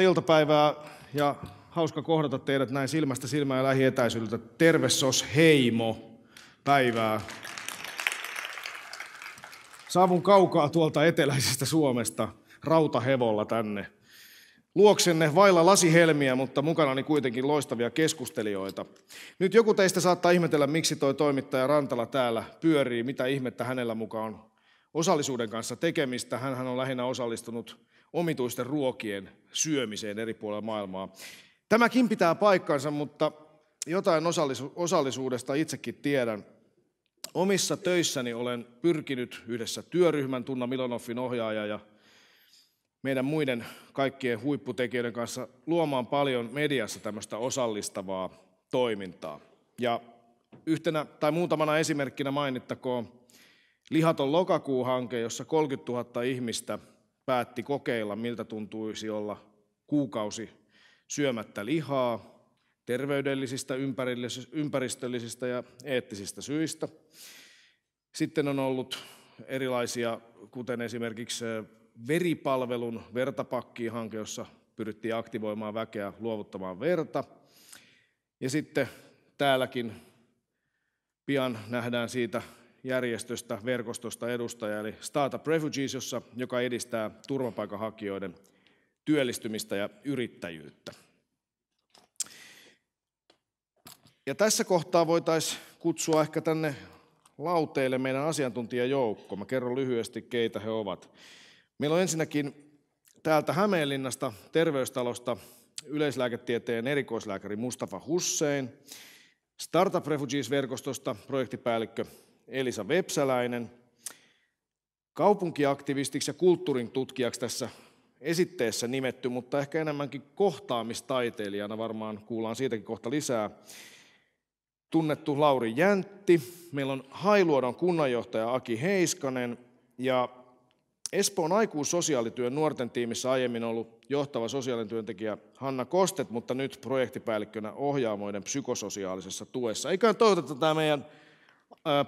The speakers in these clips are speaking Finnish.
niin, erinomaista iltapäivää ja hauska kohdata teidät näin silmästä silmään ja lähietäisyydeltä. Terve SOS Heimo päivää. Saavun kaukaa tuolta eteläisestä Suomesta rautahevolla tänne. Luoksenne vailla lasihelmiä, mutta mukanani kuitenkin loistavia keskustelijoita. Nyt joku teistä saattaa ihmetellä, miksi toi toimittaja Rantala täällä pyörii, mitä ihmettä hänellä mukaan osallisuuden kanssa tekemistä. Hän on lähinnä osallistunut omituisten ruokien syömiseen eri puolilla maailmaa. Tämäkin pitää paikkansa, mutta jotain osallisuudesta itsekin tiedän. Omissa töissäni olen pyrkinyt yhdessä työryhmän Tunna Milonoffin ohjaaja ja meidän muiden kaikkien huipputekijöiden kanssa luomaan paljon mediassa tämmöistä osallistavaa toimintaa. Ja yhtenä tai muutamana esimerkkinä mainittakoon Lihaton lokakuu-hanke, jossa 30 000 ihmistä päätti kokeilla, miltä tuntuisi olla kuukausi syömättä lihaa terveydellisistä, ympäristöllisistä ja eettisistä syistä. Sitten on ollut erilaisia, kuten esimerkiksi veripalvelun vertapakki-hanke, jossa pyrittiin aktivoimaan väkeä luovuttamaan verta. Ja sitten täälläkin pian nähdään siitä järjestöstä, verkostosta edustaja, eli Startup Refugees, jossa, joka edistää turvapaikanhakijoiden työllistymistä ja yrittäjyyttä. Ja tässä kohtaa voitaisiin kutsua ehkä tänne lauteille meidän asiantuntijajoukko. Mä kerron lyhyesti, keitä he ovat. Meillä on ensinnäkin täältä Hämeenlinnasta terveystalosta yleislääketieteen erikoislääkäri Mustafa Hussein, Startup Refugees-verkostosta projektipäällikkö Elisa Vepsäläinen, kaupunkiaktivistiksi ja kulttuurin tutkijaksi tässä esitteessä nimetty, mutta ehkä enemmänkin kohtaamistaiteilijana, varmaan kuullaan siitäkin kohta lisää. Tunnettu Lauri Jäntti, meillä on Hailuodon kunnanjohtaja Aki Heiskanen ja Espoon aikuissosiaalityön nuorten tiimissä aiemmin ollut johtava sosiaalityöntekijä Hanna Kostet, mutta nyt projektipäällikkönä ohjaamoiden psykososiaalisessa tuessa. Eiköhän toivoteta tämä meidän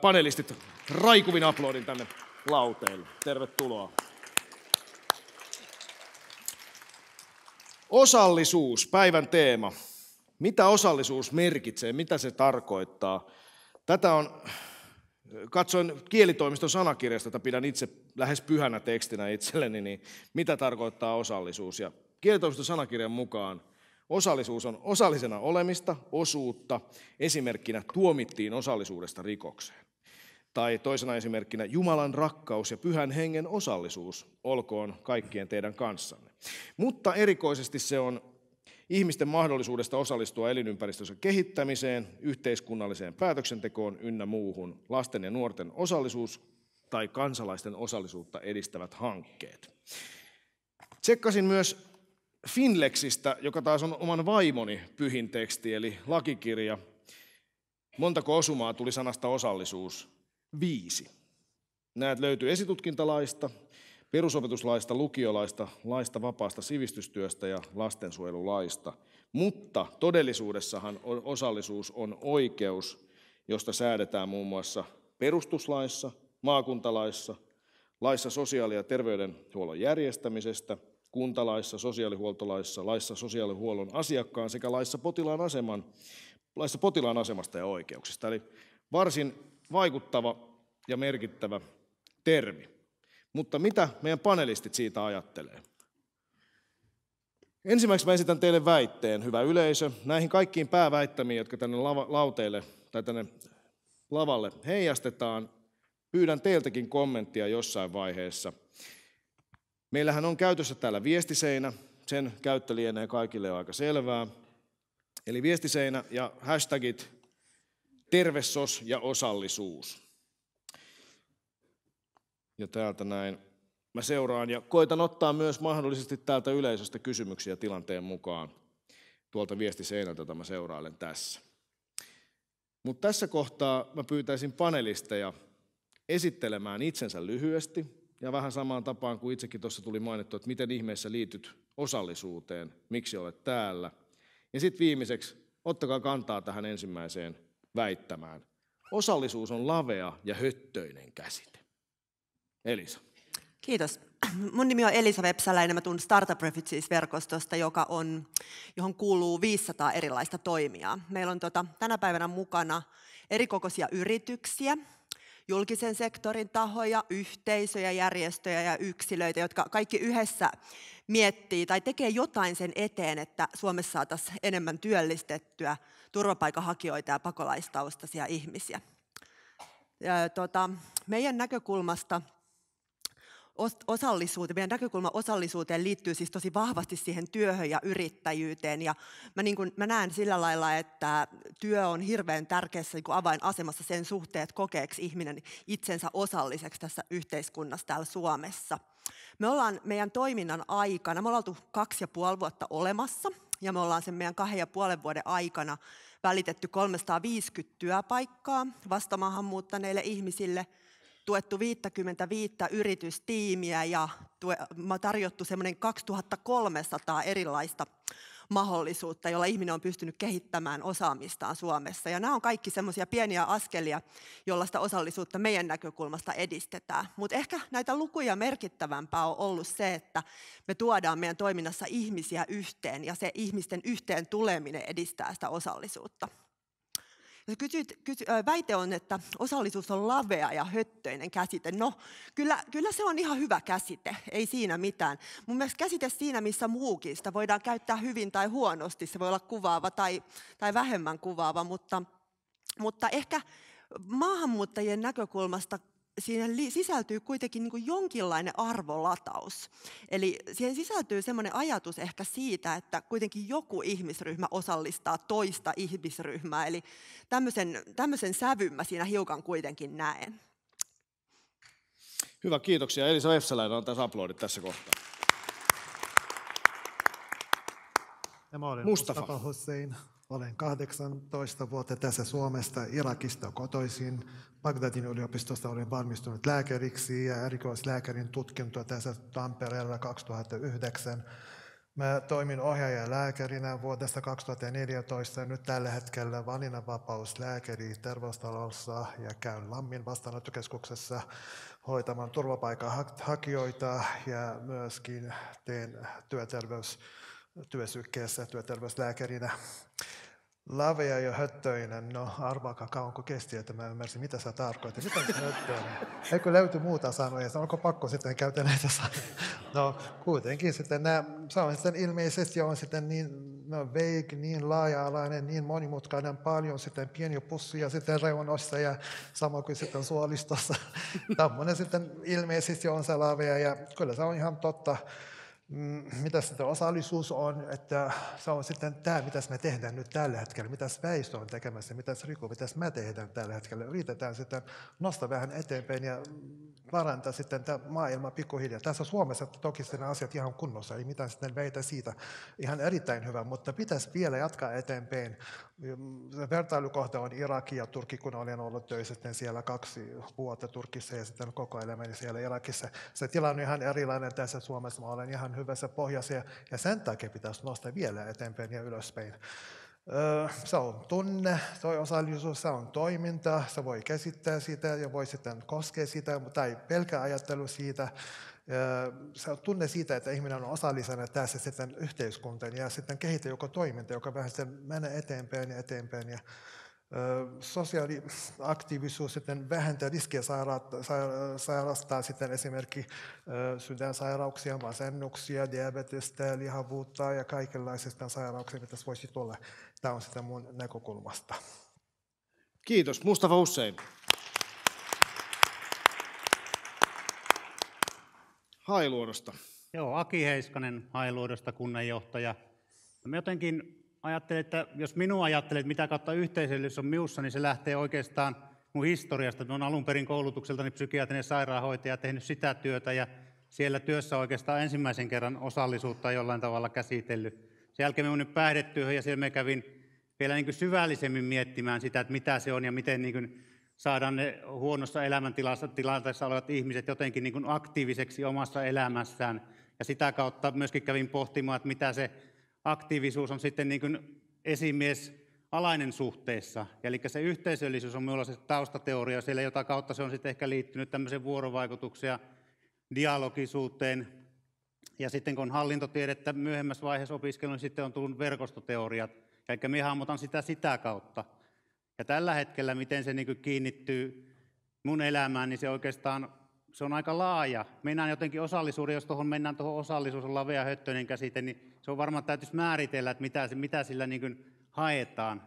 panelistit raikuvin aplodin tänne lauteille. Tervetuloa. Osallisuus, päivän teema. Mitä osallisuus merkitsee, mitä se tarkoittaa? Tätä on, katsoin kielitoimiston sanakirjasta, jota pidän itse lähes pyhänä tekstinä itselleni, niin mitä tarkoittaa osallisuus? Ja kielitoimiston sanakirjan mukaan osallisuus on osallisena olemista, osuutta, esimerkkinä tuomittiin osallisuudesta rikokseen. Tai toisena esimerkkinä Jumalan rakkaus ja pyhän hengen osallisuus olkoon kaikkien teidän kanssanne. Mutta erikoisesti se on ihmisten mahdollisuudesta osallistua elinympäristönsä kehittämiseen, yhteiskunnalliseen päätöksentekoon ynnä muuhun, lasten ja nuorten osallisuus tai kansalaisten osallisuutta edistävät hankkeet. Tsekkasin myös Finlexistä, joka taas on oman vaimoni pyhin teksti, eli lakikirja. Montako osumaa tuli sanasta osallisuus? Viisi. Näet löytyy esitutkintalaista, perusopetuslaista, lukiolaista, laista vapaasta sivistystyöstä ja lastensuojelulaista. Mutta todellisuudessahan osallisuus on oikeus, josta säädetään muun muassa perustuslaissa, maakuntalaissa, laissa sosiaali- ja terveydenhuollon järjestämisestä, kuntalaissa, sosiaalihuoltolaissa, laissa sosiaalihuollon asiakkaan sekä laissa potilaan, aseman, laissa potilaan asemasta ja oikeuksista. Eli varsin vaikuttava ja merkittävä termi. Mutta mitä meidän panelistit siitä ajattelee? Ensimmäiseksi mä esitän teille väitteen, hyvä yleisö, näihin kaikkiin pääväittämiin, jotka tänne lauteille tai tänne lavalle heijastetaan. Pyydän teiltäkin kommenttia jossain vaiheessa. Meillähän on käytössä täällä viestiseinä, sen käyttö lienee kaikille aika selvää. Eli viestiseinä ja hashtagit tervesos ja osallisuus. Ja täältä näin mä seuraan ja koitan ottaa myös mahdollisesti täältä yleisöstä kysymyksiä tilanteen mukaan tuolta viestiseinältä, jota mä seurailen tässä. Mutta tässä kohtaa mä pyytäisin panelisteja esittelemään itsensä lyhyesti ja vähän samaan tapaan kuin itsekin tuossa tuli mainittu, että miten ihmeessä liityt osallisuuteen, miksi olet täällä. Ja sitten viimeiseksi, ottakaa kantaa tähän ensimmäiseen väittämään. Osallisuus on lavea ja höttöinen käsite. Elisa. Kiitos. mun nimi on Elisa Vepsäläinen, mä tunnen Startup Refugees-verkostosta, joka on, johon kuuluu 500 erilaista toimijaa. Meillä on tota, tänä päivänä mukana erikokoisia yrityksiä, julkisen sektorin tahoja, yhteisöjä, järjestöjä ja yksilöitä, jotka kaikki yhdessä miettii tai tekee jotain sen eteen, että Suomessa saataisiin enemmän työllistettyä turvapaikanhakijoita ja pakolaistaustaisia ihmisiä. Ja, tota, meidän näkökulmasta osallisuuteen, meidän näkökulma osallisuuteen liittyy siis tosi vahvasti siihen työhön ja yrittäjyyteen. Ja mä, niin kun, mä näen sillä lailla, että työ on hirveän tärkeässä niin avainasemassa sen suhteen, että kokeeksi ihminen itsensä osalliseksi tässä yhteiskunnassa täällä Suomessa. Me ollaan meidän toiminnan aikana, me ollaan oltu kaksi ja puoli vuotta olemassa, ja me ollaan sen meidän kahden ja puolen vuoden aikana välitetty 350 työpaikkaa vastamaahan muuttaneille ihmisille – tuettu 55 yritystiimiä ja tarjottu semmoinen 2300 erilaista mahdollisuutta, jolla ihminen on pystynyt kehittämään osaamistaan Suomessa. Ja nämä on kaikki semmoisia pieniä askelia, joilla sitä osallisuutta meidän näkökulmasta edistetään. Mutta ehkä näitä lukuja merkittävämpää on ollut se, että me tuodaan meidän toiminnassa ihmisiä yhteen ja se ihmisten yhteen tuleminen edistää sitä osallisuutta. Kysyt, kysy, väite on, että osallisuus on lavea ja höttöinen käsite. No, kyllä, kyllä se on ihan hyvä käsite, ei siinä mitään. Mun mielestä käsite siinä, missä muukin, sitä voidaan käyttää hyvin tai huonosti. Se voi olla kuvaava tai, tai vähemmän kuvaava, mutta, mutta ehkä maahanmuuttajien näkökulmasta siihen sisältyy kuitenkin niin kuin jonkinlainen arvolataus. Eli siihen sisältyy sellainen ajatus ehkä siitä, että kuitenkin joku ihmisryhmä osallistaa toista ihmisryhmää. Eli tämmöisen, tämmöisen sävyn mä siinä hiukan kuitenkin näen. Hyvä, kiitoksia. Elisa Vefsäläinen on tässä aplodit tässä kohtaa. Ja mä olen Mustafa, Mustafa Hussein. Olen 18 vuotta tässä Suomesta, Irakista kotoisin. Bagdadin yliopistosta olen valmistunut lääkäriksi ja erikoislääkärin tutkinto tässä Tampereella 2009. Mä toimin ohjaajalääkärinä vuodesta 2014 ja nyt tällä hetkellä valinnanvapauslääkäri terveystalossa ja käyn Lammin vastaanottokeskuksessa hoitamaan turvapaikanhakijoita ja myöskin teen työterveys työsykkeessä työterveyslääkärinä. Lavea ja höttöinen, no arvaakaa kauanko kesti, että mä ymmärsin, mitä sä tarkoitat. Mitä on höttöinen? Eikö löyty muuta sanoja? Onko pakko sitten käyttää näitä sanoja? No kuitenkin sitten nämä, on sitten ilmeisesti on sitten niin no, vague, niin laaja-alainen, niin monimutkainen, paljon sitten pieniä pussia sitten reunossa ja sama kuin sitten suolistossa. Tämmöinen sitten ilmeisesti on se lavea ja kyllä se on ihan totta mitä sitten osallisuus on, että se on sitten tämä, mitä me tehdään nyt tällä hetkellä, mitä väestö on tekemässä, mitä Riku, mitä me tehdään tällä hetkellä. Yritetään sitten nostaa vähän eteenpäin ja parantaa sitten tämä maailma pikkuhiljaa. Tässä Suomessa toki sitten asiat ihan kunnossa, ei mitään sitten väitä siitä. Ihan erittäin hyvä, mutta pitäisi vielä jatkaa eteenpäin. Se vertailukohta on Iraki ja Turkki, kun olen ollut töissä sitten siellä kaksi vuotta Turkissa ja sitten koko elämäni siellä Irakissa. Se tilanne on ihan erilainen tässä Suomessa. Mä olen ihan hyvässä pohjassa ja, ja sen takia pitäisi nostaa vielä eteenpäin ja ylöspäin. Se on tunne, toi osallisuus, se on toiminta, se voi käsittää sitä ja voi sitten koskea sitä tai pelkä ajattelu siitä. On tunne siitä, että ihminen on osallisena tässä sitten yhteiskuntaan ja sitten kehittää joko toiminta, joka vähän sitten menee eteenpäin ja eteenpäin. Ja sosiaaliaktiivisuus sitten vähentää riskiä sairastaa sitten esimerkiksi sydänsairauksia, masennuksia, diabetesta, lihavuutta ja kaikenlaisista sairauksia, mitä voisi tulla. Tämä on sitä mun näkökulmasta. Kiitos. Mustafa Hussein. Hailuodosta. Joo, Aki Heiskanen Hailuodosta kunnanjohtaja. Mä jotenkin ajattelen, että jos minua ajattelet, mitä kautta yhteisöllisyys on minussa, niin se lähtee oikeastaan mun historiasta. Mä olen alun perin koulutukseltani psykiatrinen sairaanhoitaja, tehnyt sitä työtä ja siellä työssä oikeastaan ensimmäisen kerran osallisuutta jollain tavalla käsitellyt. Sen jälkeen nyt päihdetyöhön ja siellä me kävin vielä niin kuin syvällisemmin miettimään sitä, että mitä se on ja miten niin kuin saadaan ne huonossa elämäntilassa tilanteessa olevat ihmiset jotenkin niin kuin aktiiviseksi omassa elämässään. Ja sitä kautta myöskin kävin pohtimaan, että mitä se aktiivisuus on sitten niin kuin esimies alainen suhteessa. Eli se yhteisöllisyys on minulla se taustateoria siellä, jota kautta se on sitten ehkä liittynyt tämmöiseen vuorovaikutukseen dialogisuuteen. Ja sitten kun hallintotiedettä myöhemmässä vaiheessa opiskelun, niin sitten on tullut verkostoteoriat. Eli minä hahmotan sitä sitä kautta. Ja tällä hetkellä, miten se niin kiinnittyy mun elämään, niin se oikeastaan se on aika laaja. Mennään jotenkin osallisuuden, jos tuohon mennään tuohon osallisuus on lavea höttöinen käsite, niin se on varmaan täytyisi määritellä, että mitä, mitä sillä niin haetaan.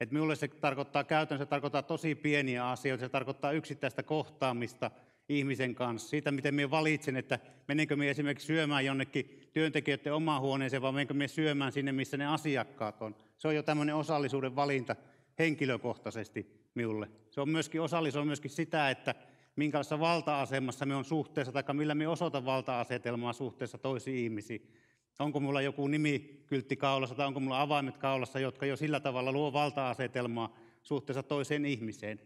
Et minulle se tarkoittaa käytännössä, se tarkoittaa tosi pieniä asioita, se tarkoittaa yksittäistä kohtaamista ihmisen kanssa. Siitä, miten minä valitsen, että menenkö minä esimerkiksi syömään jonnekin työntekijöiden omaan huoneeseen, vai menenkö minä syömään sinne, missä ne asiakkaat on. Se on jo tämmöinen osallisuuden valinta henkilökohtaisesti minulle. Se on myöskin osallisuus on myöskin sitä, että minkälaisessa valta-asemassa me on suhteessa, tai millä me osoitan valta-asetelmaa suhteessa toisiin ihmisiin. Onko mulla joku nimikyltti kaulassa tai onko mulla avaimet kaulassa, jotka jo sillä tavalla luo valta-asetelmaa suhteessa toiseen ihmiseen.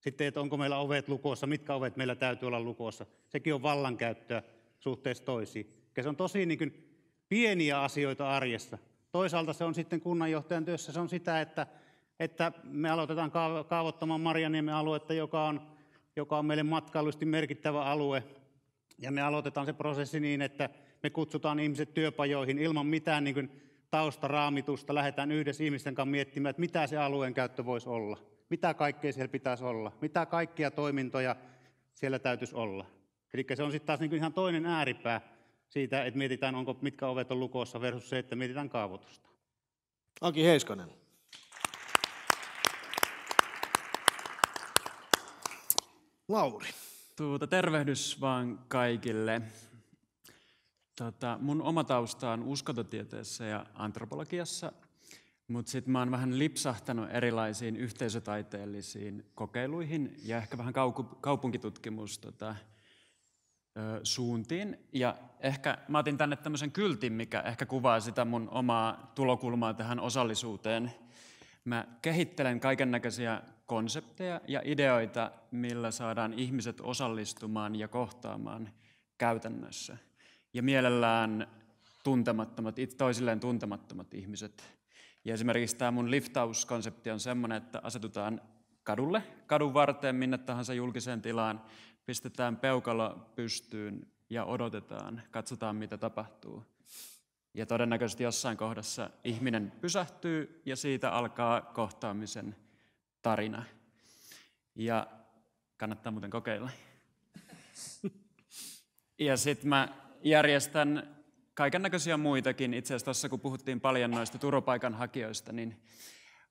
Sitten, että onko meillä ovet lukossa, mitkä ovet meillä täytyy olla lukossa. Sekin on vallankäyttöä suhteessa toisiin. Ja se on tosi niin kuin pieniä asioita arjessa. Toisaalta se on sitten kunnanjohtajan työssä, se on sitä, että, että me aloitetaan kaavoittamaan Marjaniemen aluetta, joka on, joka on meille matkailusti merkittävä alue. Ja me aloitetaan se prosessi niin, että me kutsutaan ihmiset työpajoihin ilman mitään niin kuin taustaraamitusta. Lähdetään yhdessä ihmisten kanssa miettimään, että mitä se alueen käyttö voisi olla. Mitä kaikkea siellä pitäisi olla. Mitä kaikkia toimintoja siellä täytyisi olla. Eli se on sitten taas niin kuin ihan toinen ääripää siitä, että mietitään, onko, mitkä ovet on lukossa versus se, että mietitään kaavoitusta. Aki Heiskanen. Lauri. Tuota, tervehdys vaan kaikille. Tota, mun oma tausta on uskontotieteessä ja antropologiassa, mutta sitten mä oon vähän lipsahtanut erilaisiin yhteisötaiteellisiin kokeiluihin ja ehkä vähän kaupunkitutkimus tota, suuntiin. Ja ehkä mä otin tänne tämmöisen kyltin, mikä ehkä kuvaa sitä mun omaa tulokulmaa tähän osallisuuteen. Mä kehittelen kaiken näköisiä konsepteja ja ideoita, millä saadaan ihmiset osallistumaan ja kohtaamaan käytännössä – ja mielellään tuntemattomat, toisilleen tuntemattomat ihmiset. Ja esimerkiksi tämä mun liftauskonsepti on sellainen, että asetutaan kadulle, kadun varteen, minne tahansa julkiseen tilaan, pistetään peukalo pystyyn ja odotetaan, katsotaan mitä tapahtuu. Ja todennäköisesti jossain kohdassa ihminen pysähtyy ja siitä alkaa kohtaamisen tarina. Ja kannattaa muuten kokeilla. Ja sitten mä järjestän kaiken näköisiä muitakin. Itse asiassa tuossa, kun puhuttiin paljon noista turvapaikanhakijoista, niin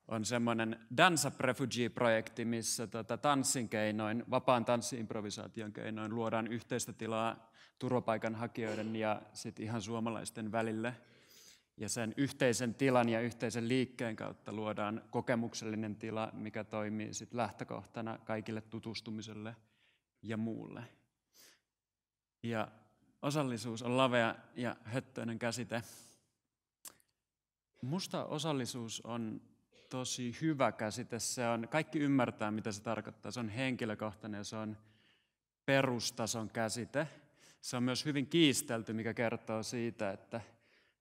on semmoinen Dance Up Refugee-projekti, missä tota, tanssin keinoin, vapaan tanssiimprovisaation keinoin luodaan yhteistä tilaa turvapaikanhakijoiden ja sit ihan suomalaisten välille. Ja sen yhteisen tilan ja yhteisen liikkeen kautta luodaan kokemuksellinen tila, mikä toimii sit lähtökohtana kaikille tutustumiselle ja muulle. Ja Osallisuus on lavea ja höttöinen käsite. Musta osallisuus on tosi hyvä käsite. Se on, kaikki ymmärtää, mitä se tarkoittaa. Se on henkilökohtainen se on perustason käsite. Se on myös hyvin kiistelty, mikä kertoo siitä, että,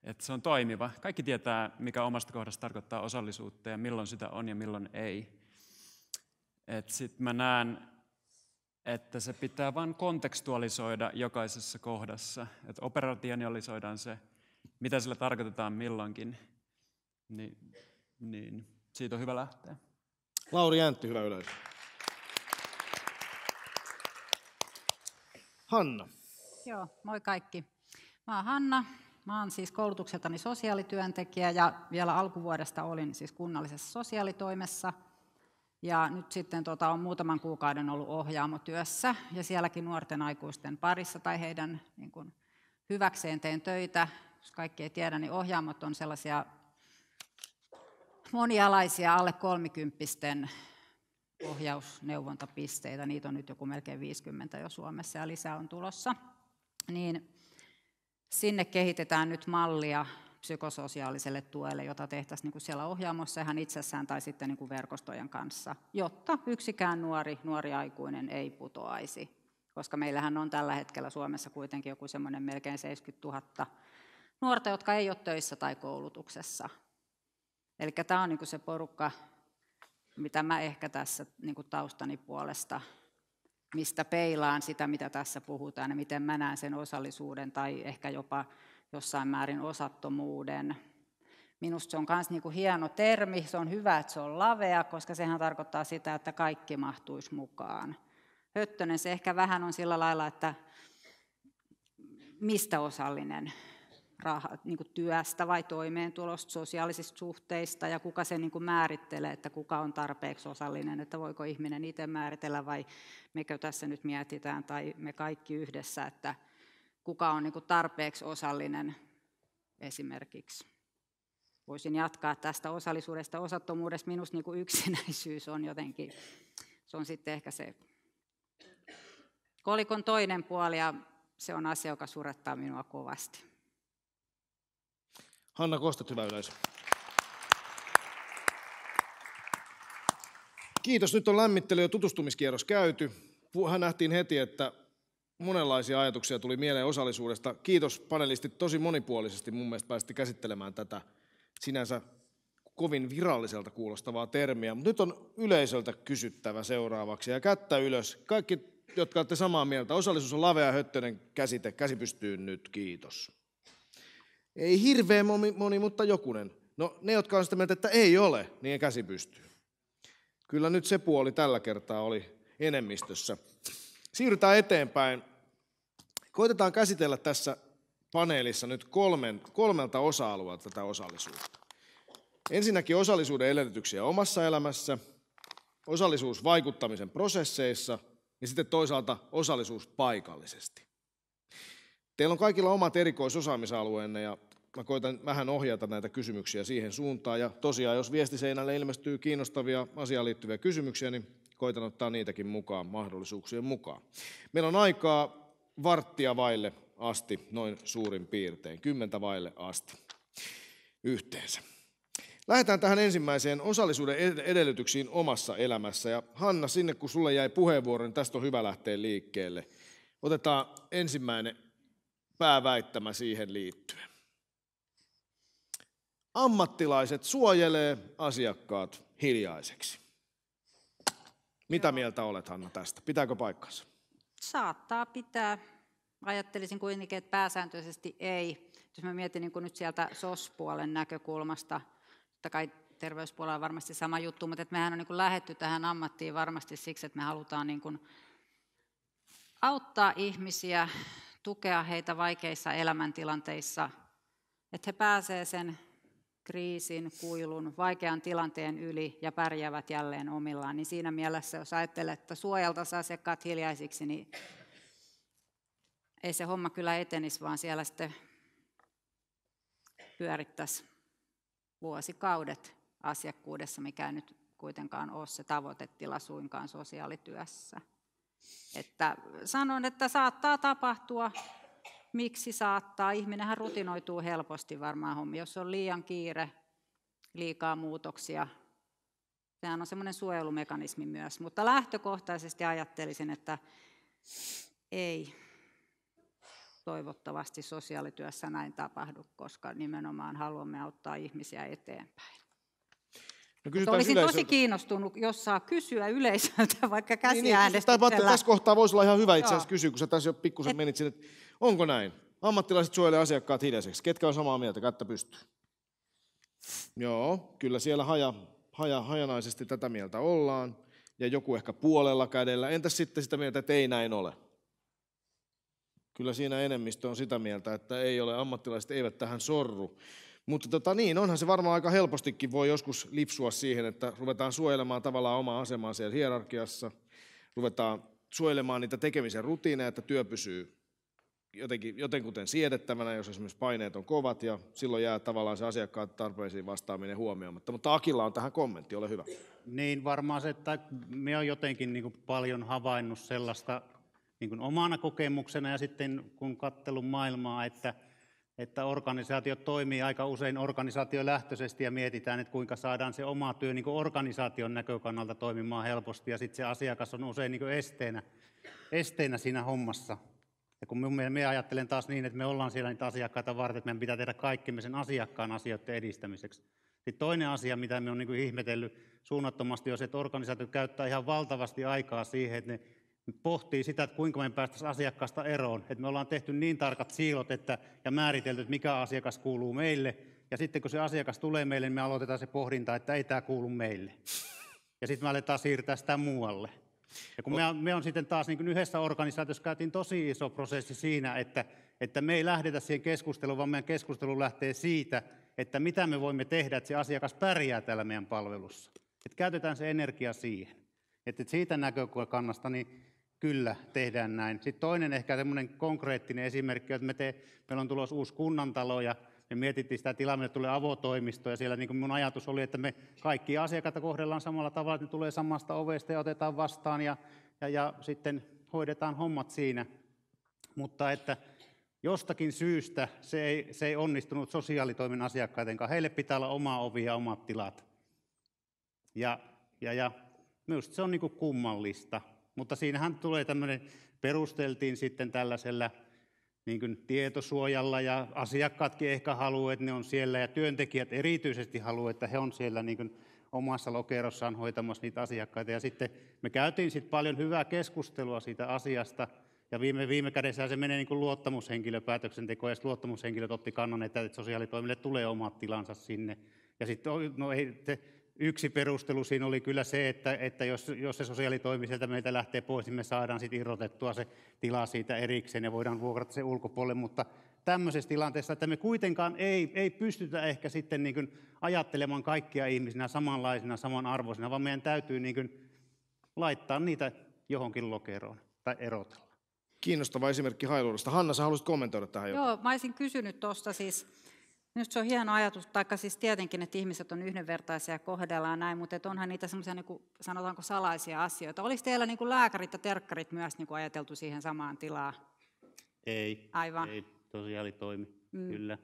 että se on toimiva. Kaikki tietää, mikä omasta kohdasta tarkoittaa osallisuutta ja milloin sitä on ja milloin ei. Sitten mä näen että se pitää vain kontekstualisoida jokaisessa kohdassa. Että operationalisoidaan se, mitä sillä tarkoitetaan milloinkin, niin, niin siitä on hyvä lähteä. Lauri Jäntti, hyvä yleisö. Hanna. Joo, moi kaikki. Mä oon Hanna. Mä oon siis koulutukseltani sosiaalityöntekijä ja vielä alkuvuodesta olin siis kunnallisessa sosiaalitoimessa – ja nyt sitten tota, on muutaman kuukauden ollut ohjaamotyössä ja sielläkin nuorten aikuisten parissa tai heidän niin kuin, hyväkseen teen töitä. Jos kaikki ei tiedä, niin ohjaamot on sellaisia monialaisia alle kolmikymppisten ohjausneuvontapisteitä. Niitä on nyt joku melkein 50 jo Suomessa ja lisää on tulossa. Niin sinne kehitetään nyt mallia psykososiaaliselle tuelle, jota tehtäisiin niin kuin siellä ohjaamossa ihan itsessään tai sitten niin kuin verkostojen kanssa, jotta yksikään nuori, nuori aikuinen ei putoaisi. Koska meillähän on tällä hetkellä Suomessa kuitenkin joku semmoinen melkein 70 000 nuorta, jotka ei ole töissä tai koulutuksessa. Eli tämä on niin kuin se porukka, mitä mä ehkä tässä niin taustani puolesta mistä peilaan sitä, mitä tässä puhutaan ja miten mä näen sen osallisuuden tai ehkä jopa jossain määrin osattomuuden. Minusta se on myös niinku hieno termi, se on hyvä, että se on lavea, koska sehän tarkoittaa sitä, että kaikki mahtuisi mukaan. Höttönen se ehkä vähän on sillä lailla, että mistä osallinen raha, niin kuin työstä vai toimeentulosta, sosiaalisista suhteista ja kuka se niin kuin määrittelee, että kuka on tarpeeksi osallinen, että voiko ihminen itse määritellä vai mekö tässä nyt mietitään tai me kaikki yhdessä, että kuka on niin kuin tarpeeksi osallinen esimerkiksi. Voisin jatkaa tästä osallisuudesta, osattomuudesta. Minusta niin kuin yksinäisyys on jotenkin, se on sitten ehkä se kolikon toinen puoli ja se on asia, joka surettaa minua kovasti. Hanna Kostat, hyvä yleisö. Kiitos. Nyt on lämmittely- ja tutustumiskierros käyty. Hän nähtiin heti, että monenlaisia ajatuksia tuli mieleen osallisuudesta. Kiitos panelistit tosi monipuolisesti. Mun mielestä pääsitte käsittelemään tätä sinänsä kovin viralliselta kuulostavaa termiä. Mutta nyt on yleisöltä kysyttävä seuraavaksi. Ja kättä ylös. Kaikki, jotka olette samaa mieltä. Osallisuus on lavea höttönen käsite. Käsi pystyy nyt. Kiitos. Ei hirveän moni, mutta jokunen. No ne, jotka on sitä mieltä, että ei ole, niin käsi pystyy. Kyllä nyt se puoli tällä kertaa oli enemmistössä. Siirrytään eteenpäin. Koitetaan käsitellä tässä paneelissa nyt kolmen, kolmelta osa-alueelta tätä osallisuutta. Ensinnäkin osallisuuden edellytyksiä omassa elämässä, osallisuus vaikuttamisen prosesseissa ja sitten toisaalta osallisuus paikallisesti. Teillä on kaikilla omat erikoisosaamisalueenne ja mä koitan vähän ohjata näitä kysymyksiä siihen suuntaan. Ja tosiaan, jos viestiseinälle ilmestyy kiinnostavia asiaan liittyviä kysymyksiä, niin koitan ottaa niitäkin mukaan mahdollisuuksien mukaan. Meillä on aikaa varttia vaille asti, noin suurin piirtein, kymmentä vaille asti yhteensä. Lähdetään tähän ensimmäiseen osallisuuden edellytyksiin omassa elämässä. Ja Hanna, sinne kun sulle jäi puheenvuoro, niin tästä on hyvä lähteä liikkeelle. Otetaan ensimmäinen pääväittämä siihen liittyen. Ammattilaiset suojelee asiakkaat hiljaiseksi. Mitä Joo. mieltä olet, Hanna, tästä? Pitääkö paikkansa? Saattaa pitää. Ajattelisin kuitenkin, että pääsääntöisesti ei. Jos mä mietin niin nyt sieltä SOS-puolen näkökulmasta, totta kai terveyspuolella on varmasti sama juttu, mutta että mehän on niin lähetty tähän ammattiin varmasti siksi, että me halutaan niin auttaa ihmisiä tukea heitä vaikeissa elämäntilanteissa, että he pääsevät sen kriisin, kuilun, vaikean tilanteen yli ja pärjäävät jälleen omillaan. Niin siinä mielessä, jos ajattelee, että suojeltaisiin asiakkaat hiljaisiksi, niin ei se homma kyllä etenisi, vaan siellä sitten pyörittäisi vuosikaudet asiakkuudessa, mikä ei nyt kuitenkaan ole se tavoitetila suinkaan sosiaalityössä. Että sanon, että saattaa tapahtua. Miksi saattaa? Ihminenhän rutinoituu helposti varmaan hommi. Jos on liian kiire, liikaa muutoksia, sehän on semmoinen suojelumekanismi myös. Mutta lähtökohtaisesti ajattelisin, että ei toivottavasti sosiaalityössä näin tapahdu, koska nimenomaan haluamme auttaa ihmisiä eteenpäin. No olisin yleisöltä. tosi kiinnostunut, jos saa kysyä yleisöltä vaikka käsiäänestyksellä. Niin, niin, tässä kohtaa voisi olla ihan hyvä itse asiassa kysyä, kun sä tässä jo pikkusen Et... menit sinne, että onko näin? Ammattilaiset suojelee asiakkaat hiljaiseksi. Ketkä on samaa mieltä? Kättä pystyy. Joo, kyllä siellä haja, haja, hajanaisesti tätä mieltä ollaan. Ja joku ehkä puolella kädellä. Entäs sitten sitä mieltä, että ei näin ole? Kyllä siinä enemmistö on sitä mieltä, että ei ole, ammattilaiset eivät tähän sorru. Mutta tota, niin, onhan se varmaan aika helpostikin voi joskus lipsua siihen, että ruvetaan suojelemaan tavallaan omaa asemaa siellä hierarkiassa, ruvetaan suojelemaan niitä tekemisen rutiineja, että työ pysyy jotenkin, jotenkuten siedettävänä, jos esimerkiksi paineet on kovat, ja silloin jää tavallaan se asiakkaan tarpeisiin vastaaminen huomioimatta. Mutta Akilla on tähän kommentti, ole hyvä. Niin, varmaan se, että me on jotenkin niin kuin paljon havainnut sellaista niin kuin omana kokemuksena ja sitten kun kattelun maailmaa, että että organisaatiot toimii aika usein organisaatiolähtöisesti ja mietitään, että kuinka saadaan se oma työ niin organisaation näkökannalta toimimaan helposti ja sitten se asiakas on usein niin esteenä, esteenä siinä hommassa. Ja kun me, me ajattelen taas niin, että me ollaan siellä niitä asiakkaita varten, että meidän pitää tehdä kaikki sen asiakkaan asioiden edistämiseksi. Sitten toinen asia, mitä me on niin ihmetellyt suunnattomasti, on se, että organisaatiot käyttää ihan valtavasti aikaa siihen, että ne pohtii sitä, että kuinka me päästäisiin asiakkaasta eroon. Että me ollaan tehty niin tarkat siilot että, ja määritelty, että mikä asiakas kuuluu meille. Ja sitten kun se asiakas tulee meille, niin me aloitetaan se pohdinta, että ei tämä kuulu meille. Ja sitten me aletaan siirtää sitä muualle. Ja kun me me on sitten taas niin yhdessä organisaatiossa käytiin tosi iso prosessi siinä, että, että me ei lähdetä siihen keskusteluun, vaan meidän keskustelu lähtee siitä, että mitä me voimme tehdä, että se asiakas pärjää täällä meidän palvelussa. Että käytetään se energia siihen. Että siitä näkökannasta niin kyllä tehdään näin. Sitten toinen ehkä semmoinen konkreettinen esimerkki, että me te, meillä on tulossa uusi kunnantalo ja me mietittiin sitä tilaa, meille tulee avotoimisto ja siellä niin kuin mun ajatus oli, että me kaikki asiakkaita kohdellaan samalla tavalla, että ne tulee samasta ovesta ja otetaan vastaan ja, ja, ja sitten hoidetaan hommat siinä. Mutta että jostakin syystä se ei, se ei onnistunut sosiaalitoimen asiakkaiden kanssa. Heille pitää olla oma ovi ja omat tilat. Ja, ja, ja minusta se on niin kuin kummallista. Mutta siinähän tulee tämmöinen, perusteltiin sitten tällaisella niin kuin tietosuojalla ja asiakkaatkin ehkä haluavat, että ne on siellä ja työntekijät erityisesti haluavat, että he on siellä niin kuin omassa lokerossaan hoitamassa niitä asiakkaita. Ja sitten me käytiin sitten paljon hyvää keskustelua siitä asiasta ja viime, viime kädessä se menee niin kuin luottamushenkilöpäätöksentekoon ja luottamushenkilöt otti kannan, että sosiaalitoimille tulee omat tilansa sinne. Ja sitten, no ei, te, yksi perustelu siinä oli kyllä se, että, että jos, jos se sosiaalitoimi sieltä meiltä lähtee pois, niin me saadaan sitten irrotettua se tila siitä erikseen ja voidaan vuokrata se ulkopuolelle, mutta tämmöisessä tilanteessa, että me kuitenkaan ei, ei pystytä ehkä sitten niin kuin ajattelemaan kaikkia ihmisinä samanlaisina, samanarvoisina, vaan meidän täytyy niin kuin laittaa niitä johonkin lokeroon tai erotella. Kiinnostava esimerkki Hailuodosta. Hanna, sä haluaisit kommentoida tähän jotain? Joo, mä olisin kysynyt tuosta siis, Minusta se on hieno ajatus, taikka siis tietenkin, että ihmiset on yhdenvertaisia ja kohdellaan näin, mutta että onhan niitä semmoisia, niin sanotaanko salaisia asioita. Olisi teillä niin kuin lääkärit ja terkkarit myös niin kuin ajateltu siihen samaan tilaan? Ei, Aivan. ei toimi, mm. kyllä.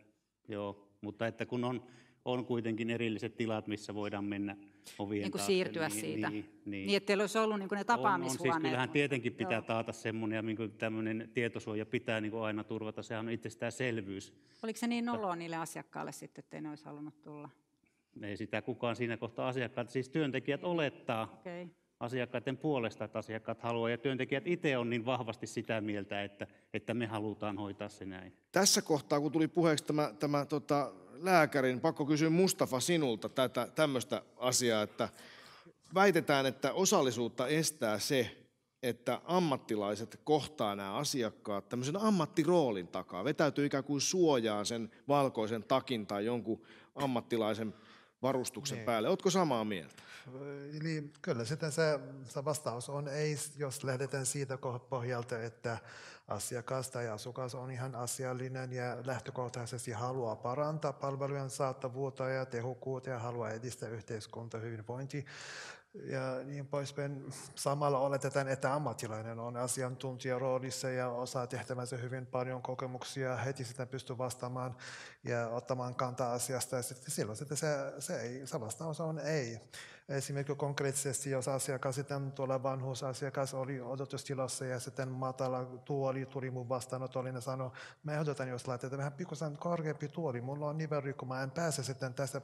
Joo, mutta että kun on on kuitenkin erilliset tilat, missä voidaan mennä ovien niin kuin taakse, siirtyä niin, siitä. Niin, niin. niin, että olisi ollut niin kuin ne tapaamishuoneet. On, on, siis kyllähän tietenkin pitää Joo. taata semmoinen, ja niin tämmöinen tietosuoja pitää niin kuin aina turvata, sehän on itsestäänselvyys. Oliko se niin noloa niille asiakkaille sitten, että ne olisi halunnut tulla? Ei sitä kukaan siinä kohtaa asiakkaat, siis työntekijät olettaa, okay asiakkaiden puolesta, että asiakkaat haluaa, ja työntekijät itse on niin vahvasti sitä mieltä, että, että me halutaan hoitaa se näin. Tässä kohtaa, kun tuli puheeksi tämä, tämä tota, lääkärin, pakko kysyä Mustafa sinulta tätä, tämmöistä asiaa, että väitetään, että osallisuutta estää se, että ammattilaiset kohtaa nämä asiakkaat tämmöisen ammattiroolin takaa, vetäytyy ikään kuin suojaan sen valkoisen takin tai jonkun ammattilaisen varustuksen niin. päälle. Oletko samaa mieltä? Eli kyllä sitten se, se vastaus on ei, jos lähdetään siitä pohjalta, että asiakas tai asukas on ihan asiallinen ja lähtökohtaisesti haluaa parantaa palvelujen saattavuutta ja tehokkuutta ja haluaa edistää yhteiskunta hyvinvointi ja niin poispäin. Samalla oletetaan, että ammattilainen on asiantuntijaroolissa ja osaa tehtävänsä hyvin paljon kokemuksia, heti sitä pystyy vastaamaan ja ottamaan kantaa asiasta. Ja sitten silloin sitten se, se, ei, se vastaus on ei. Esimerkiksi konkreettisesti, jos asiakas sitten tuolla vanhusasiakas oli odotustilassa ja sitten matala tuoli tuli mun vastaanotolle ja sanoi, mä ehdotan, jos laitetaan vähän pikkusen korkeampi tuoli, mulla on nivelrykko, mä en pääse sitten tästä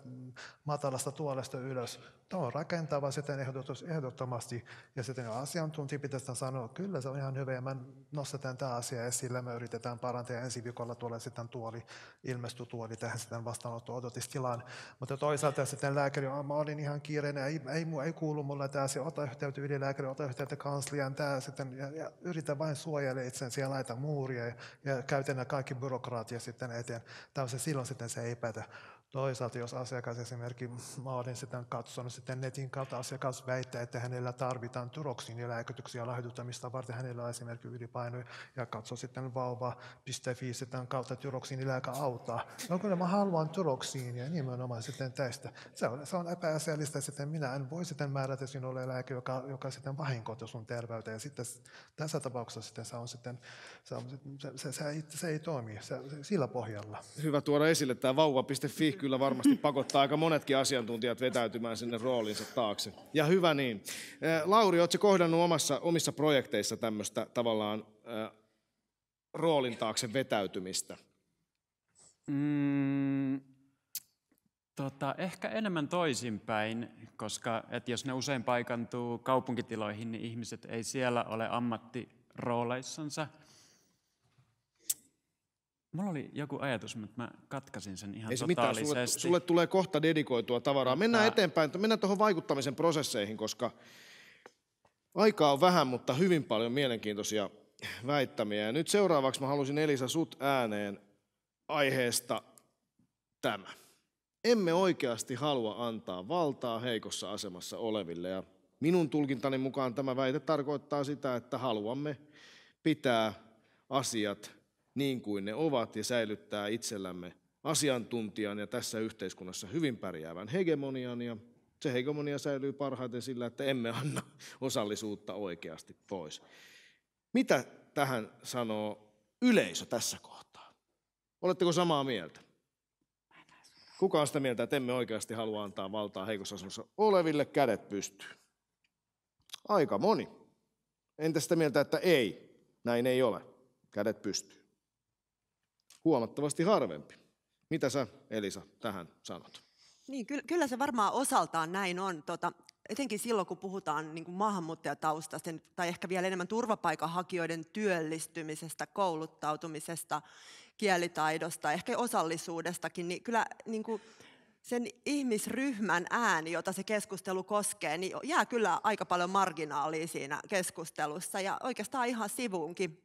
matalasta tuolesta ylös. Tuo on rakentava sitten ehdotus ehdottomasti. Ja sitten asiantuntija pitäisi sanoa, kyllä se on ihan hyvä ja mä nostetaan tämä asia esille, me yritetään parantaa ensi viikolla tulee sitten tuoli, ilmestyy tuoli tähän sitten vastaanotto odotustilaan. Mutta toisaalta sitten lääkäri, mä olin ihan kiireinen ei, ei, ei kuulu mulle tämä asia, ota yhteyttä ylilääkäri, ota yhteyttä kansliaan, tämä sitten, ja, ja yritä vain suojella itsensä ja laita muuria ja, ja käytän kaikki byrokraatia sitten eteen. Tämä se, silloin sitten se ei pätä. Toisaalta, jos asiakas esimerkiksi, mä olen sitten katsonut sitten netin kautta, asiakas väittää, että hänellä tarvitaan tyroksiinilääkytyksiä lahjoittamista varten, hänellä on esimerkiksi ylipaino ja katso sitten vauva.fi sitten kautta tyroksiinilääkä auttaa. No kyllä mä haluan tyroksiinia nimenomaan sitten tästä. Se on, se on epäasiallista, sitten minä en voi sitten määrätä sinulle lääke, joka, joka sitten vahinkoittaa sun terveyttä. Ja sitten tässä tapauksessa sitten se on sitten, se, on, se, se, se, ei, se ei toimi se, sillä pohjalla. Hyvä tuoda esille tämä vauva.fi kyllä varmasti pakottaa aika monetkin asiantuntijat vetäytymään sinne roolinsa taakse. Ja hyvä niin. Lauri, oletko kohdannut omassa, omissa projekteissa tämmöistä tavallaan roolin taakse vetäytymistä? Mm, Tota, ehkä enemmän toisinpäin, koska et jos ne usein paikantuu kaupunkitiloihin, niin ihmiset ei siellä ole ammattirooleissansa. Mulla oli joku ajatus, mutta mä katkasin sen ihan ei se. Mitään. Sulle, sulle tulee kohta dedikoitua tavaraa. Mennään eteenpäin, mennään tuohon vaikuttamisen prosesseihin, koska aikaa on vähän, mutta hyvin paljon mielenkiintoisia väittämiä. Ja nyt seuraavaksi mä halusin Elisa sut ääneen aiheesta tämä. Emme oikeasti halua antaa valtaa heikossa asemassa oleville. Ja minun tulkintani mukaan tämä väite tarkoittaa sitä, että haluamme pitää asiat niin kuin ne ovat ja säilyttää itsellämme asiantuntijan ja tässä yhteiskunnassa hyvin pärjäävän hegemonian. Ja se hegemonia säilyy parhaiten sillä, että emme anna osallisuutta oikeasti pois. Mitä tähän sanoo yleisö tässä kohtaa? Oletteko samaa mieltä? Kuka on sitä mieltä, että emme oikeasti halua antaa valtaa heikossa asemassa oleville kädet pystyy? Aika moni. Entä sitä mieltä, että ei, näin ei ole, kädet pystyy? Huomattavasti harvempi. Mitä sä, Elisa, tähän sanot? Niin, kyllä se varmaan osaltaan näin on. Tota, etenkin silloin, kun puhutaan niin kuin maahanmuuttajataustasta tai ehkä vielä enemmän turvapaikanhakijoiden työllistymisestä, kouluttautumisesta, kielitaidosta, ehkä osallisuudestakin, niin kyllä niin kuin sen ihmisryhmän ääni, jota se keskustelu koskee, niin jää kyllä aika paljon marginaalia siinä keskustelussa ja oikeastaan ihan sivuunkin.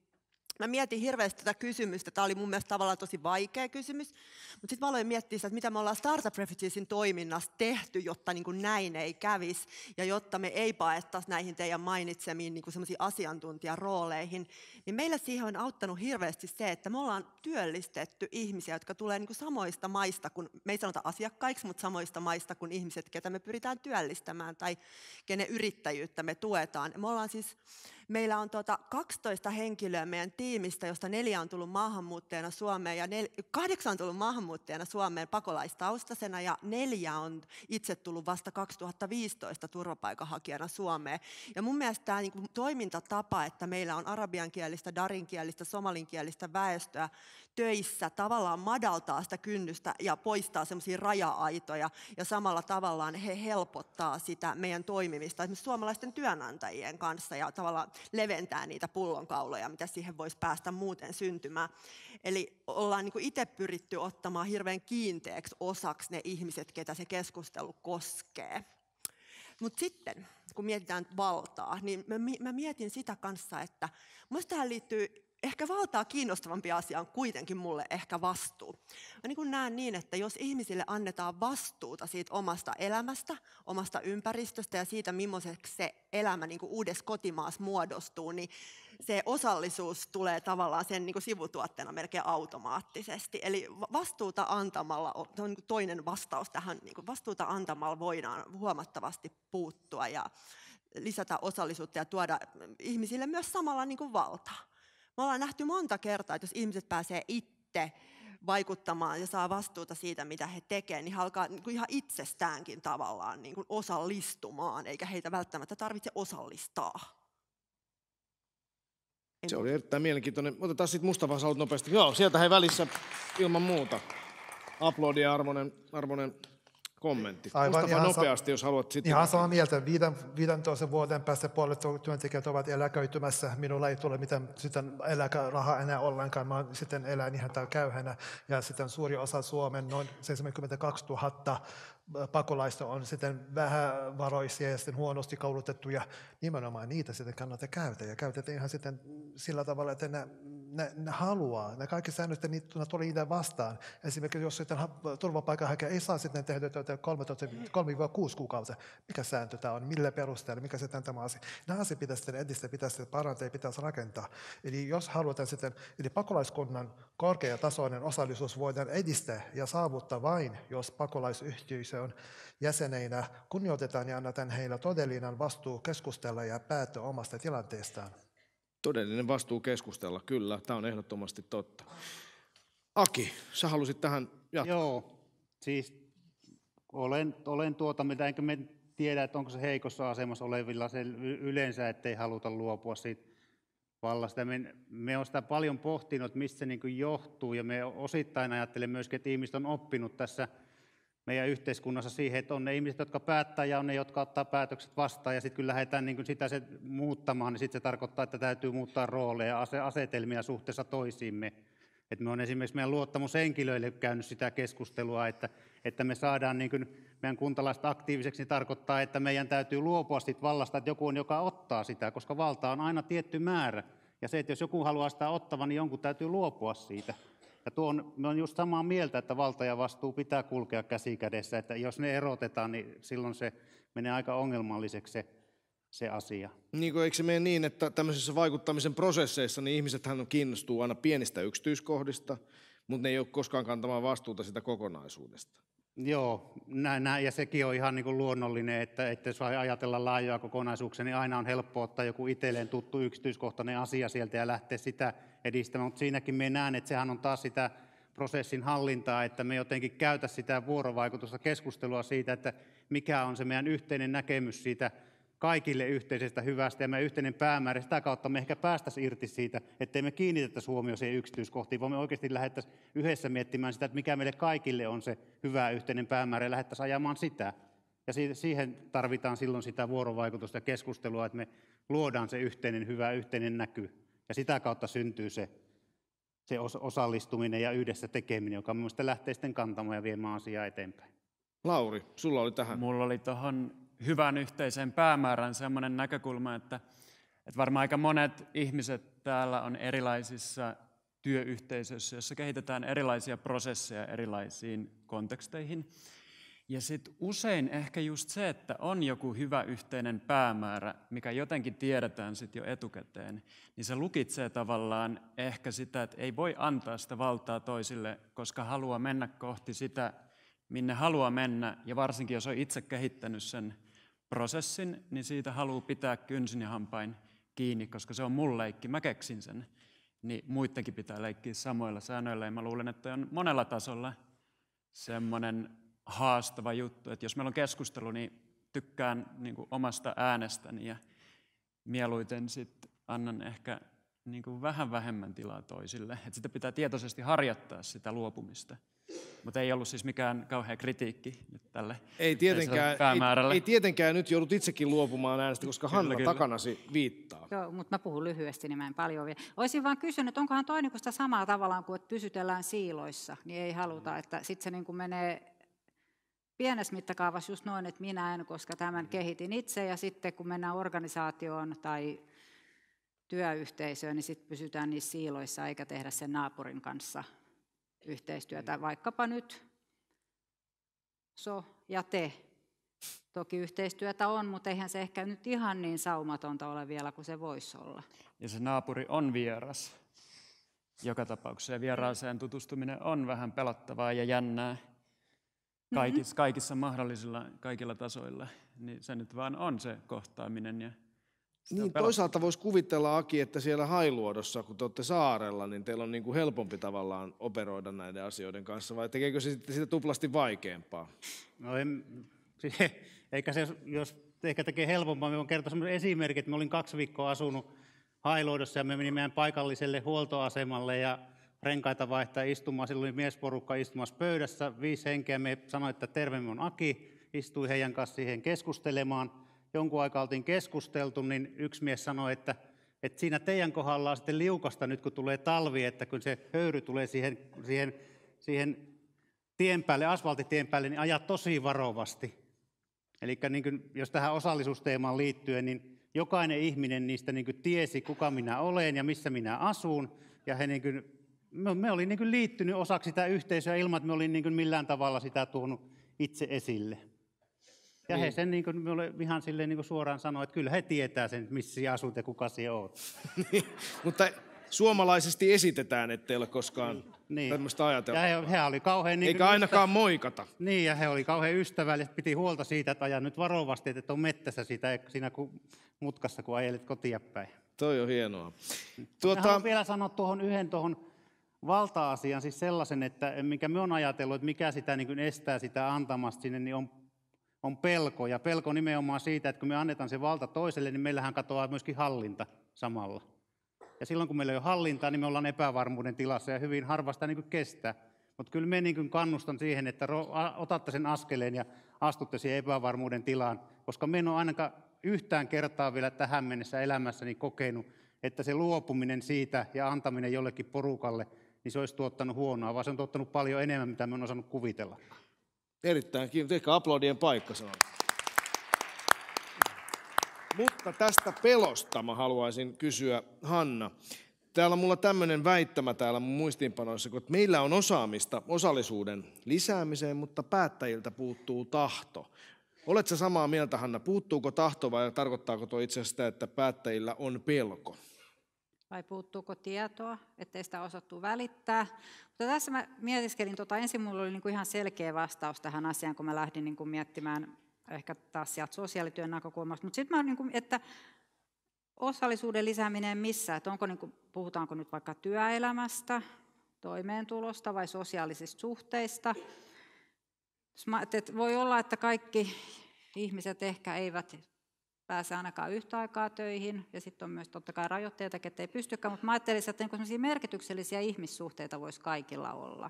Mä mietin hirveästi tätä kysymystä. Tämä oli mun mielestä tavallaan tosi vaikea kysymys. Mutta sitten mä aloin miettiä sitä, että mitä me ollaan Startup Refugeesin toiminnassa tehty, jotta niin kuin näin ei kävisi. Ja jotta me ei paettaisi näihin teidän mainitsemiin niin semmoisiin asiantuntijarooleihin. Niin meillä siihen on auttanut hirveästi se, että me ollaan työllistetty ihmisiä, jotka tulee niin kuin samoista maista, kun me ei sanota asiakkaiksi, mutta samoista maista kuin ihmiset, ketä me pyritään työllistämään tai kenen yrittäjyyttä me tuetaan. Me ollaan siis Meillä on tuota 12 henkilöä meidän tiimistä, josta neljä on tullut maahanmuuttajana Suomeen ja nel, kahdeksan on tullut maahanmuuttajana Suomeen pakolaistaustaisena ja neljä on itse tullut vasta 2015 turvapaikanhakijana Suomeen. Ja mun mielestä tämä niin toimintatapa, että meillä on arabiankielistä, darinkielistä, somalinkielistä väestöä töissä tavallaan madaltaa sitä kynnystä ja poistaa semmoisia raja-aitoja ja samalla tavallaan he helpottaa sitä meidän toimimista esimerkiksi suomalaisten työnantajien kanssa ja tavallaan leventää niitä pullonkauloja, mitä siihen voisi päästä muuten syntymään. Eli ollaan niin itse pyritty ottamaan hirveän kiinteäksi osaksi ne ihmiset, ketä se keskustelu koskee. Mutta sitten, kun mietitään valtaa, niin mä, mä mietin sitä kanssa, että minusta tähän liittyy ehkä valtaa kiinnostavampi asia on kuitenkin mulle ehkä vastuu. Mä niin kuin näen niin, että jos ihmisille annetaan vastuuta siitä omasta elämästä, omasta ympäristöstä ja siitä, millaiseksi se elämä niin kuin uudessa kotimaassa muodostuu, niin se osallisuus tulee tavallaan sen niin kuin sivutuotteena melkein automaattisesti. Eli vastuuta antamalla on niin toinen vastaus tähän. Niin kuin vastuuta antamalla voidaan huomattavasti puuttua ja lisätä osallisuutta ja tuoda ihmisille myös samalla niin kuin valtaa. Me ollaan nähty monta kertaa, että jos ihmiset pääsee itse vaikuttamaan ja saa vastuuta siitä, mitä he tekevät, niin he alkaa niin kuin ihan itsestäänkin tavallaan niin kuin osallistumaan, eikä heitä välttämättä tarvitse osallistaa. En Se oli erittäin mielenkiintoinen. Otetaan sitten Mustafa, sä nopeasti. Joo, sieltä he välissä ilman muuta. Aplodia armonen, armonen kommentti. Aivan Mustafa ihan nopeasti, jos haluat sitten. Ihan samaa mieltä. 15 vuoden päästä puolet työntekijät ovat eläköitymässä. Minulla ei tule mitään sitten eläkärahaa enää ollenkaan. Mä sitten elän ihan käyhänä. Ja sitten suuri osa Suomen, noin 72 000 pakolaista on sitten vähävaroisia ja sitten huonosti koulutettuja, nimenomaan niitä sitten kannattaa käyttää. Ja käytetään ihan sitten sillä tavalla, että ne, ne, ne haluaa, ne kaikki säännöt, ne tuli niitä vastaan. Esimerkiksi jos sitten turvapaikanhakija ei saa sitten tehdä työtä 3-6 kuukautta, mikä sääntö tämä on, millä perusteella, mikä sitten tämä asia. Nämä asiat pitäisi sitten edistää, pitäisi parantaa ja pitäisi rakentaa. Eli jos halutaan sitten, eli pakolaiskunnan korkeatasoinen osallisuus voidaan edistää ja saavuttaa vain, jos pakolaisyhteisö on jäseneinä kunnioitetaan ja annetaan heillä todellinen vastuu keskustella ja päättää omasta tilanteestaan. Todellinen vastuu keskustella, kyllä. Tämä on ehdottomasti totta. Aki, sä halusit tähän jatkaa. Joo, siis olen, olen tuota, mitä enkä me tiedä, että onko se heikossa asemassa olevilla se yleensä, ettei haluta luopua siitä vallasta. Me, me on sitä paljon pohtinut, mistä se niin johtuu, ja me osittain ajattelen myöskin, että ihmiset on oppinut tässä meidän yhteiskunnassa siihen, että on ne ihmiset, jotka päättää ja on ne, jotka ottaa päätökset vastaan. Ja sitten kun lähdetään niin sitä se muuttamaan, niin sitten se tarkoittaa, että täytyy muuttaa rooleja ja asetelmia suhteessa toisiimme. Et me on esimerkiksi meidän luottamushenkilöille käynyt sitä keskustelua, että, että me saadaan niin kuin meidän kuntalaiset aktiiviseksi, niin tarkoittaa, että meidän täytyy luopua siitä vallasta, että joku on, joka ottaa sitä, koska valta on aina tietty määrä. Ja se, että jos joku haluaa sitä ottavan, niin jonkun täytyy luopua siitä. Ja tuo on, me on just samaa mieltä, että valta ja vastuu pitää kulkea käsi kädessä, että jos ne erotetaan, niin silloin se menee aika ongelmalliseksi se, se asia. Niin kuin, eikö se mene niin, että tämmöisissä vaikuttamisen prosesseissa niin ihmisethän kiinnostuu aina pienistä yksityiskohdista, mutta ne ei ole koskaan kantamaan vastuuta sitä kokonaisuudesta. Joo, näin, näin, ja sekin on ihan niin kuin luonnollinen, että, että jos ajatella laajoja kokonaisuuksia, niin aina on helppo ottaa joku itselleen tuttu yksityiskohtainen asia sieltä ja lähteä sitä edistämään, mutta siinäkin me näen, että sehän on taas sitä prosessin hallintaa, että me jotenkin käytä sitä vuorovaikutusta, keskustelua siitä, että mikä on se meidän yhteinen näkemys siitä kaikille yhteisestä hyvästä ja meidän yhteinen päämäärä. Sitä kautta me ehkä päästäisiin irti siitä, ettei me kiinnitetä huomioon siihen yksityiskohtiin, vaan me oikeasti lähdettäisiin yhdessä miettimään sitä, että mikä meille kaikille on se hyvä yhteinen päämäärä ja lähdettäisiin ajamaan sitä. Ja siihen tarvitaan silloin sitä vuorovaikutusta ja keskustelua, että me luodaan se yhteinen hyvä, yhteinen näky. Ja sitä kautta syntyy se, se osallistuminen ja yhdessä tekeminen, joka minusta lähtee sitten kantamaan ja viemään asiaa eteenpäin. Lauri, sulla oli tähän. Mulla oli tuohon hyvän yhteiseen päämäärän sellainen näkökulma, että, että varmaan aika monet ihmiset täällä on erilaisissa työyhteisöissä, joissa kehitetään erilaisia prosesseja erilaisiin konteksteihin. Ja sitten usein ehkä just se, että on joku hyvä yhteinen päämäärä, mikä jotenkin tiedetään sitten jo etukäteen, niin se lukitsee tavallaan ehkä sitä, että ei voi antaa sitä valtaa toisille, koska haluaa mennä kohti sitä, minne haluaa mennä, ja varsinkin jos on itse kehittänyt sen prosessin, niin siitä haluaa pitää kynsin ja hampain kiinni, koska se on mun leikki, mä keksin sen. Niin muidenkin pitää leikkiä samoilla säännöillä, ja mä luulen, että on monella tasolla semmoinen haastava juttu, että jos meillä on keskustelu, niin tykkään niin kuin omasta äänestäni ja mieluiten sitten annan ehkä niin kuin vähän vähemmän tilaa toisille. Että sitä pitää tietoisesti harjoittaa sitä luopumista. Mutta ei ollut siis mikään kauhea kritiikki nyt tälle ei tietenkään, päämäärälle. Ei, ei tietenkään nyt joudut itsekin luopumaan äänestä, koska kyllä, Hanna kyllä. takanasi viittaa. Joo, mutta mä puhun lyhyesti, niin mä en paljon vielä. Olisin vaan kysynyt, että onkohan toi niinku sitä samaa tavallaan kuin, että pysytellään siiloissa, niin ei haluta, että sitten se niinku menee pienessä mittakaavassa just noin, että minä en, koska tämän kehitin itse, ja sitten kun mennään organisaatioon tai työyhteisöön, niin sitten pysytään niissä siiloissa eikä tehdä sen naapurin kanssa yhteistyötä, vaikkapa nyt so ja te. Toki yhteistyötä on, mutta eihän se ehkä nyt ihan niin saumatonta ole vielä kuin se voisi olla. Ja se naapuri on vieras joka tapauksessa. Ja vieraaseen tutustuminen on vähän pelottavaa ja jännää kaikissa, kaikissa mahdollisilla, kaikilla tasoilla. Niin se nyt vaan on se kohtaaminen ja niin, toisaalta voisi kuvitella, Aki, että siellä Hailuodossa, kun te olette saarella, niin teillä on niin kuin helpompi tavallaan operoida näiden asioiden kanssa, vai tekeekö se sitten sitä tuplasti vaikeampaa? No en, eikä se, jos ehkä tekee helpompaa, minä kertoa sellaisen esimerkin, että mä olin kaksi viikkoa asunut Hailuodossa ja me menin meidän paikalliselle huoltoasemalle ja renkaita vaihtaa istumaan. Silloin oli miesporukka istumassa pöydässä, viisi henkeä. Me sanoi, että terve, on Aki. Istui heidän kanssa siihen keskustelemaan jonkun aikaa oltiin keskusteltu, niin yksi mies sanoi, että, että siinä teidän kohdalla on sitten liukasta nyt, kun tulee talvi, että kun se höyry tulee siihen, siihen, siihen tien päälle, asfaltitien päälle, niin ajaa tosi varovasti. Eli niin jos tähän osallisuusteemaan liittyen, niin jokainen ihminen niistä niin tiesi, kuka minä olen ja missä minä asun. Ja he niin kuin, me, me oli niin liittynyt osaksi sitä yhteisöä ilman, että me olin niin millään tavalla sitä tuonut itse esille. Ja niin. he sen niin kuin, ihan silleen niin kuin suoraan sanoi, että kyllä he tietää sen, missä asut ja kuka siellä olet. niin, mutta suomalaisesti esitetään, ettei ole koskaan niin. tämmöistä ajatella. Ja he, he oli kauhean... Niin Eikä ainakaan ystä... moikata. Niin, ja he oli kauhean ystävällisesti, piti huolta siitä, että ajan nyt varovasti, että on mettässä sitä, siinä kun, mutkassa, kun ajelit kotia päin. Toi on hienoa. Tuota... Haluan vielä sanoa tuohon yhden tuohon valta-asian, siis sellaisen, että mikä me on ajatellut, että mikä sitä niin kuin estää sitä antamasta sinne, niin on on pelko. Ja pelko nimenomaan siitä, että kun me annetaan se valta toiselle, niin meillähän katoaa myöskin hallinta samalla. Ja silloin kun meillä ei ole hallintaa, niin me ollaan epävarmuuden tilassa ja hyvin harvasta niin kestää. Mutta kyllä me niin kannustan siihen, että otatte sen askeleen ja astutte siihen epävarmuuden tilaan, koska me en ole ainakaan yhtään kertaa vielä tähän mennessä elämässäni kokenut, että se luopuminen siitä ja antaminen jollekin porukalle, niin se olisi tuottanut huonoa, vaan se on tuottanut paljon enemmän, mitä me on osannut kuvitella. Erittäin kiinni. Ehkä aplodien paikka se on. Mutta tästä pelosta mä haluaisin kysyä Hanna. Täällä on mulla tämmöinen väittämä täällä mun muistiinpanoissa, että meillä on osaamista osallisuuden lisäämiseen, mutta päättäjiltä puuttuu tahto. Oletko samaa mieltä, Hanna? Puuttuuko tahto vai tarkoittaako tuo itse asiassa sitä, että päättäjillä on pelko? Vai puuttuuko tietoa, ettei sitä osattu välittää? Mutta tässä mä mietiskelin, tota, ensin minulla oli niinku ihan selkeä vastaus tähän asiaan, kun mä lähdin niinku miettimään ehkä taas sieltä sosiaalityön näkökulmasta. Mutta sitten mä niinku, että osallisuuden lisääminen missä, että onko niinku, puhutaanko nyt vaikka työelämästä, toimeentulosta vai sosiaalisista suhteista. Että voi olla, että kaikki ihmiset ehkä eivät pääse ainakaan yhtä aikaa töihin, ja sitten on myös totta kai rajoitteita, ei pystykään, mutta mä ajattelisin, että niin merkityksellisiä ihmissuhteita voisi kaikilla olla.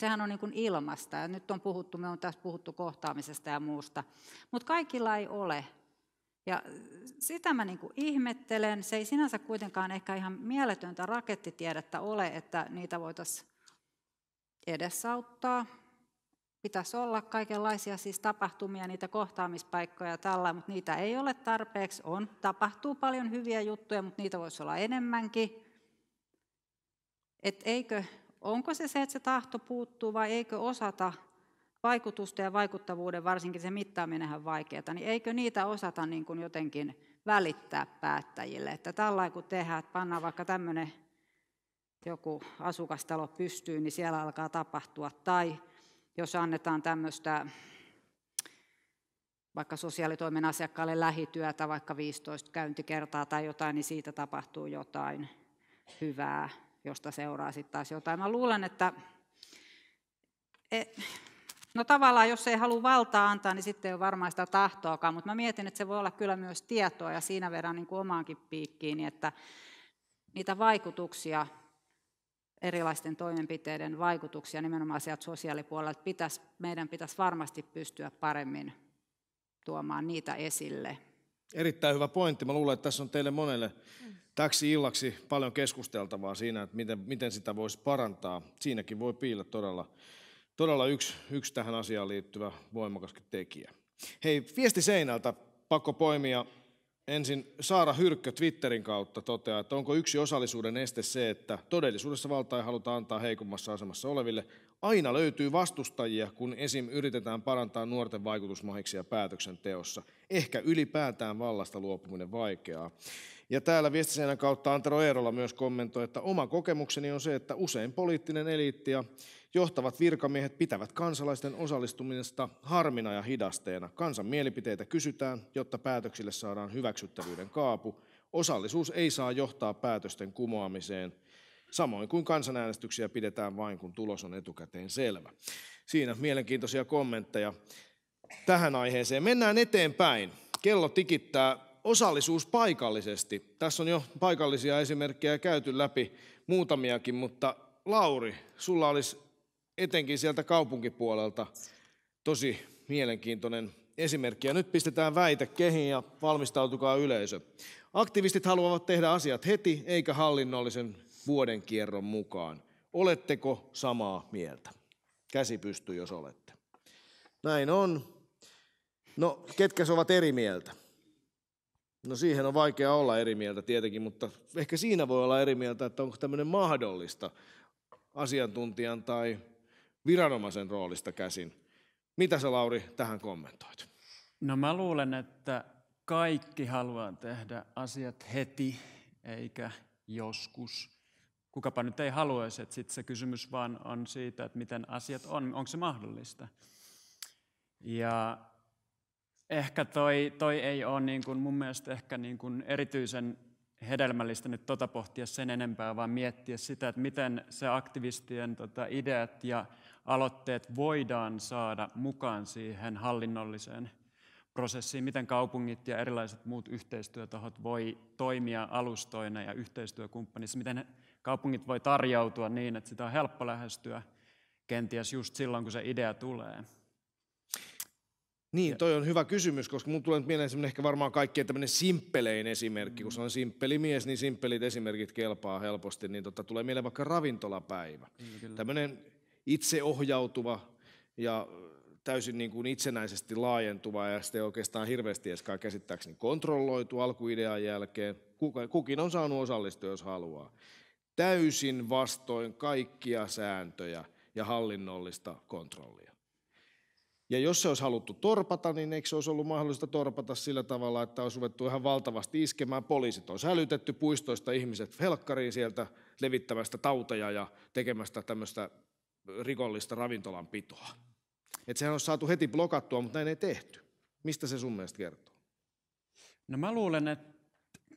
Sehän on niin ilmasta, ja nyt on puhuttu, me on tässä puhuttu kohtaamisesta ja muusta, mutta kaikilla ei ole. Ja sitä mä niin kuin ihmettelen, se ei sinänsä kuitenkaan ehkä ihan mieletöntä rakettitiedettä ole, että niitä voitaisiin edesauttaa, pitäisi olla kaikenlaisia siis tapahtumia, niitä kohtaamispaikkoja ja tällä, mutta niitä ei ole tarpeeksi. On, tapahtuu paljon hyviä juttuja, mutta niitä voisi olla enemmänkin. Et eikö, onko se se, että se tahto puuttuu vai eikö osata vaikutusta ja vaikuttavuuden, varsinkin se mittaaminen on vaikeaa, niin eikö niitä osata niin kuin jotenkin välittää päättäjille, että tällä kun tehdään, että pannaan vaikka tämmöinen joku asukastalo pystyyn, niin siellä alkaa tapahtua, tai jos annetaan tämmöistä vaikka sosiaalitoimen asiakkaalle lähityötä, vaikka 15 käyntikertaa tai jotain, niin siitä tapahtuu jotain hyvää, josta seuraa sitten taas jotain. Mä luulen, että e, no tavallaan jos ei halua valtaa antaa, niin sitten ei ole varmaan sitä tahtoakaan, mutta mä mietin, että se voi olla kyllä myös tietoa ja siinä verran niin kuin omaankin piikkiin, niin että niitä vaikutuksia erilaisten toimenpiteiden vaikutuksia nimenomaan sieltä sosiaalipuolelta, pitäisi, meidän pitäisi varmasti pystyä paremmin tuomaan niitä esille. Erittäin hyvä pointti. Mä luulen, että tässä on teille monelle täksi illaksi paljon keskusteltavaa siinä, että miten, miten sitä voisi parantaa. Siinäkin voi piillä todella, todella yksi, yksi tähän asiaan liittyvä voimakaskin tekijä. Hei, viesti seinältä pakko poimia Ensin Saara Hyrkkö Twitterin kautta toteaa, että onko yksi osallisuuden este se, että todellisuudessa valtaa ei haluta antaa heikommassa asemassa oleville. Aina löytyy vastustajia, kun esim. yritetään parantaa nuorten vaikutusmahiksia päätöksenteossa. Ehkä ylipäätään vallasta luopuminen vaikeaa. Ja täällä viestiseinän kautta Antero Eerola myös kommentoi, että oma kokemukseni on se, että usein poliittinen eliitti ja johtavat virkamiehet pitävät kansalaisten osallistumista harmina ja hidasteena. Kansan mielipiteitä kysytään, jotta päätöksille saadaan hyväksyttävyyden kaapu. Osallisuus ei saa johtaa päätösten kumoamiseen, samoin kuin kansanäänestyksiä pidetään vain, kun tulos on etukäteen selvä. Siinä mielenkiintoisia kommentteja tähän aiheeseen. Mennään eteenpäin. Kello tikittää osallisuus paikallisesti. Tässä on jo paikallisia esimerkkejä käyty läpi muutamiakin, mutta Lauri, sulla olisi etenkin sieltä kaupunkipuolelta tosi mielenkiintoinen esimerkki. Ja nyt pistetään väite kehiin ja valmistautukaa yleisö. Aktivistit haluavat tehdä asiat heti eikä hallinnollisen vuoden kierron mukaan. Oletteko samaa mieltä? Käsi pystyy, jos olette. Näin on. No, ketkä ovat eri mieltä? No siihen on vaikea olla eri mieltä tietenkin, mutta ehkä siinä voi olla eri mieltä, että onko tämmöinen mahdollista asiantuntijan tai viranomaisen roolista käsin. Mitä sä Lauri tähän kommentoit? No mä luulen, että kaikki haluaa tehdä asiat heti eikä joskus. Kukapa nyt ei haluaisi, että sitten se kysymys vaan on siitä, että miten asiat on, onko se mahdollista. Ja ehkä toi, toi ei ole niin kuin mun mielestä ehkä niin kuin erityisen hedelmällistä nyt tota pohtia sen enempää, vaan miettiä sitä, että miten se aktivistien tota, ideat ja aloitteet voidaan saada mukaan siihen hallinnolliseen prosessiin, miten kaupungit ja erilaiset muut yhteistyötahot voi toimia alustoina ja yhteistyökumppanissa, miten kaupungit voi tarjoutua niin, että sitä on helppo lähestyä kenties just silloin, kun se idea tulee. Niin, toi on hyvä kysymys, koska mun tulee mieleen ehkä varmaan kaikkein tämmöinen simppelein esimerkki. Kun se on simppeli mies, niin simppelit esimerkit kelpaa helposti, niin tota, tulee mieleen vaikka ravintolapäivä. Niin, tämmöinen itseohjautuva ja täysin niin kuin itsenäisesti laajentuva ja sitten oikeastaan hirveästi edes käsittääkseni kontrolloitu alkuidean jälkeen. Kukin on saanut osallistua, jos haluaa. Täysin vastoin kaikkia sääntöjä ja hallinnollista kontrollia. Ja jos se olisi haluttu torpata, niin eikö se olisi ollut mahdollista torpata sillä tavalla, että olisi ruvettu ihan valtavasti iskemään. Poliisit on sälytetty puistoista ihmiset helkkariin sieltä levittämästä tauteja ja tekemästä tämmöistä rikollista ravintolan pitoa. Että sehän on saatu heti blokattua, mutta näin ei tehty. Mistä se sun mielestä kertoo? No mä luulen, että,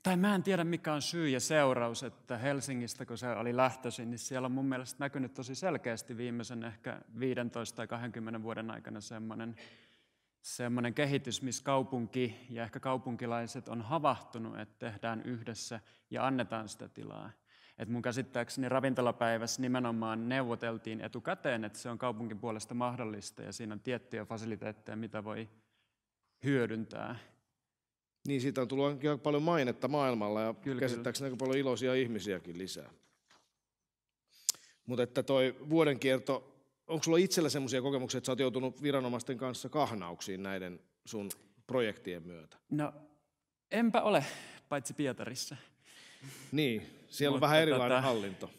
tai mä en tiedä mikä on syy ja seuraus, että Helsingistä kun se oli lähtöisin, niin siellä on mun mielestä näkynyt tosi selkeästi viimeisen ehkä 15 tai 20 vuoden aikana semmoinen semmoinen kehitys, missä kaupunki ja ehkä kaupunkilaiset on havahtunut, että tehdään yhdessä ja annetaan sitä tilaa. Et mun käsittääkseni ravintolapäivässä nimenomaan neuvoteltiin etukäteen, että se on kaupunkin puolesta mahdollista ja siinä on tiettyjä fasiliteetteja, mitä voi hyödyntää. Niin, siitä on tullut aika paljon mainetta maailmalla ja kyllä, käsittääkseni aika paljon iloisia ihmisiäkin lisää. Mutta että toi vuoden kierto, onko sulla itsellä sellaisia kokemuksia, että sä oot joutunut viranomaisten kanssa kahnauksiin näiden sun projektien myötä? No, enpä ole, paitsi Pietarissa. Niin, siellä on vähän erilainen tota, hallinto.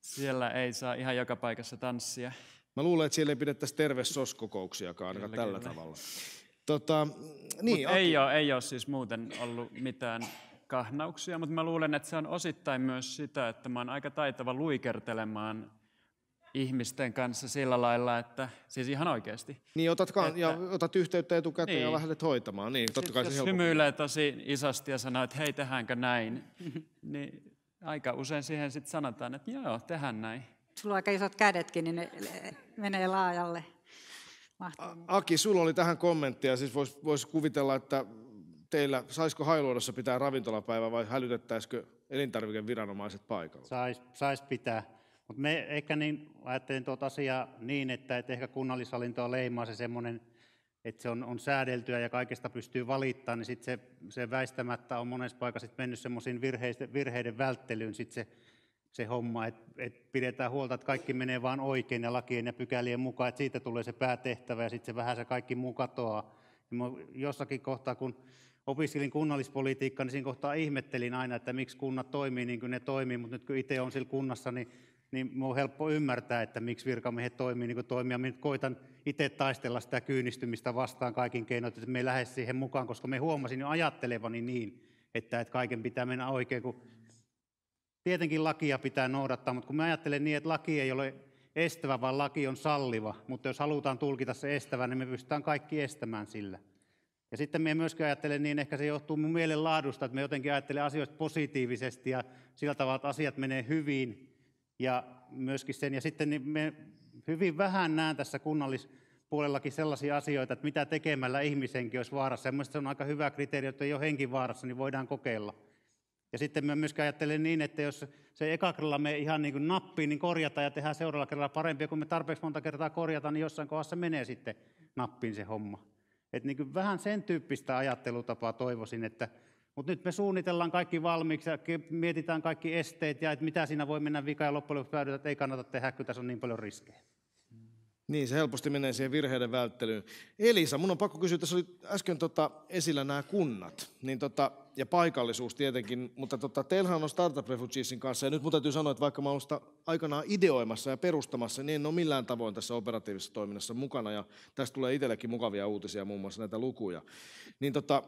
Siellä ei saa ihan joka paikassa tanssia. Mä luulen, että siellä ei pidettäisi terve SOS-kokouksiakaan ainakaan kyllä, tällä kyllä. tavalla. Tota, niin, ei, ole, ei ole siis muuten ollut mitään kahnauksia, mutta mä luulen, että se on osittain myös sitä, että mä oon aika taitava luikertelemaan ihmisten kanssa sillä lailla, että siis ihan oikeasti. Niin, otat, kan- että, ja otat yhteyttä etukäteen niin, ja lähdet hoitamaan. Niin, totta kai jos se hymyilee tosi isosti ja sanoo, että hei, tehdäänkö näin, niin aika usein siihen sitten sanotaan, että joo, tehdään näin. Sulla on aika isot kädetkin, niin ne menee laajalle. Mahtavaa. Aki, sulla oli tähän kommenttia. Siis voisi vois kuvitella, että teillä, saisiko Hailuodossa pitää ravintolapäivä vai hälytettäisikö elintarvikeviranomaiset paikalla? Sais, sais pitää. Mutta me ehkä niin, ajattelin tuota asiaa niin, että, että ehkä kunnallishallintoa leimaa se semmoinen, että se on, on säädeltyä ja kaikesta pystyy valittamaan, niin sitten se, se väistämättä on monessa paikassa mennyt semmoisiin virheiden, virheiden välttelyyn sit se, se homma, että et pidetään huolta, että kaikki menee vaan oikein ja lakien ja pykälien mukaan, että siitä tulee se päätehtävä ja sitten se vähän se kaikki muu katoaa. Ja jossakin kohtaa, kun opiskelin kunnallispolitiikkaa, niin siinä kohtaa ihmettelin aina, että miksi kunnat toimii niin kuin ne toimii, mutta nyt kun itse on sillä kunnassa, niin niin minun on helppo ymmärtää, että miksi virkamiehet toimii niin kuin toimia. Minä koitan itse taistella sitä kyynistymistä vastaan kaikin keinoin, että me ei lähde siihen mukaan, koska me huomasin jo ajattelevani niin, että, että kaiken pitää mennä oikein, kun tietenkin lakia pitää noudattaa, mutta kun mä ajattelen niin, että laki ei ole estävä, vaan laki on salliva, mutta jos halutaan tulkita se estävä, niin me pystytään kaikki estämään sillä. Ja sitten me myöskin ajattelen niin, ehkä se johtuu mun mielen laadusta, että me jotenkin ajattelen asioista positiivisesti ja sillä tavalla, että asiat menee hyvin, ja myöskin sen. Ja sitten niin me hyvin vähän näen tässä kunnallispuolellakin sellaisia asioita, että mitä tekemällä ihmisenkin olisi vaarassa. Ja se on aika hyvä kriteeri, että ei ole henki vaarassa, niin voidaan kokeilla. Ja sitten mä myöskin ajattelen niin, että jos se eka kerralla me ihan niin kuin nappiin, niin korjataan ja tehdään seuraavalla kerralla parempia, kun me tarpeeksi monta kertaa korjataan, niin jossain kohdassa menee sitten nappiin se homma. Että niin vähän sen tyyppistä ajattelutapaa toivoisin, että mutta nyt me suunnitellaan kaikki valmiiksi ja mietitään kaikki esteet ja että mitä siinä voi mennä vika ja loppujen lopuksi päädytään, että ei kannata tehdä, kun tässä on niin paljon riskejä. Niin, se helposti menee siihen virheiden välttelyyn. Elisa, mun on pakko kysyä, tässä oli äsken tota, esillä nämä kunnat niin tota, ja paikallisuus tietenkin, mutta tota, teillähän on Startup Refugeesin kanssa, ja nyt mun täytyy sanoa, että vaikka mä olen sitä aikanaan ideoimassa ja perustamassa, niin en ole millään tavoin tässä operatiivisessa toiminnassa mukana, ja tästä tulee itsellekin mukavia uutisia, muun muassa näitä lukuja. Niin tota,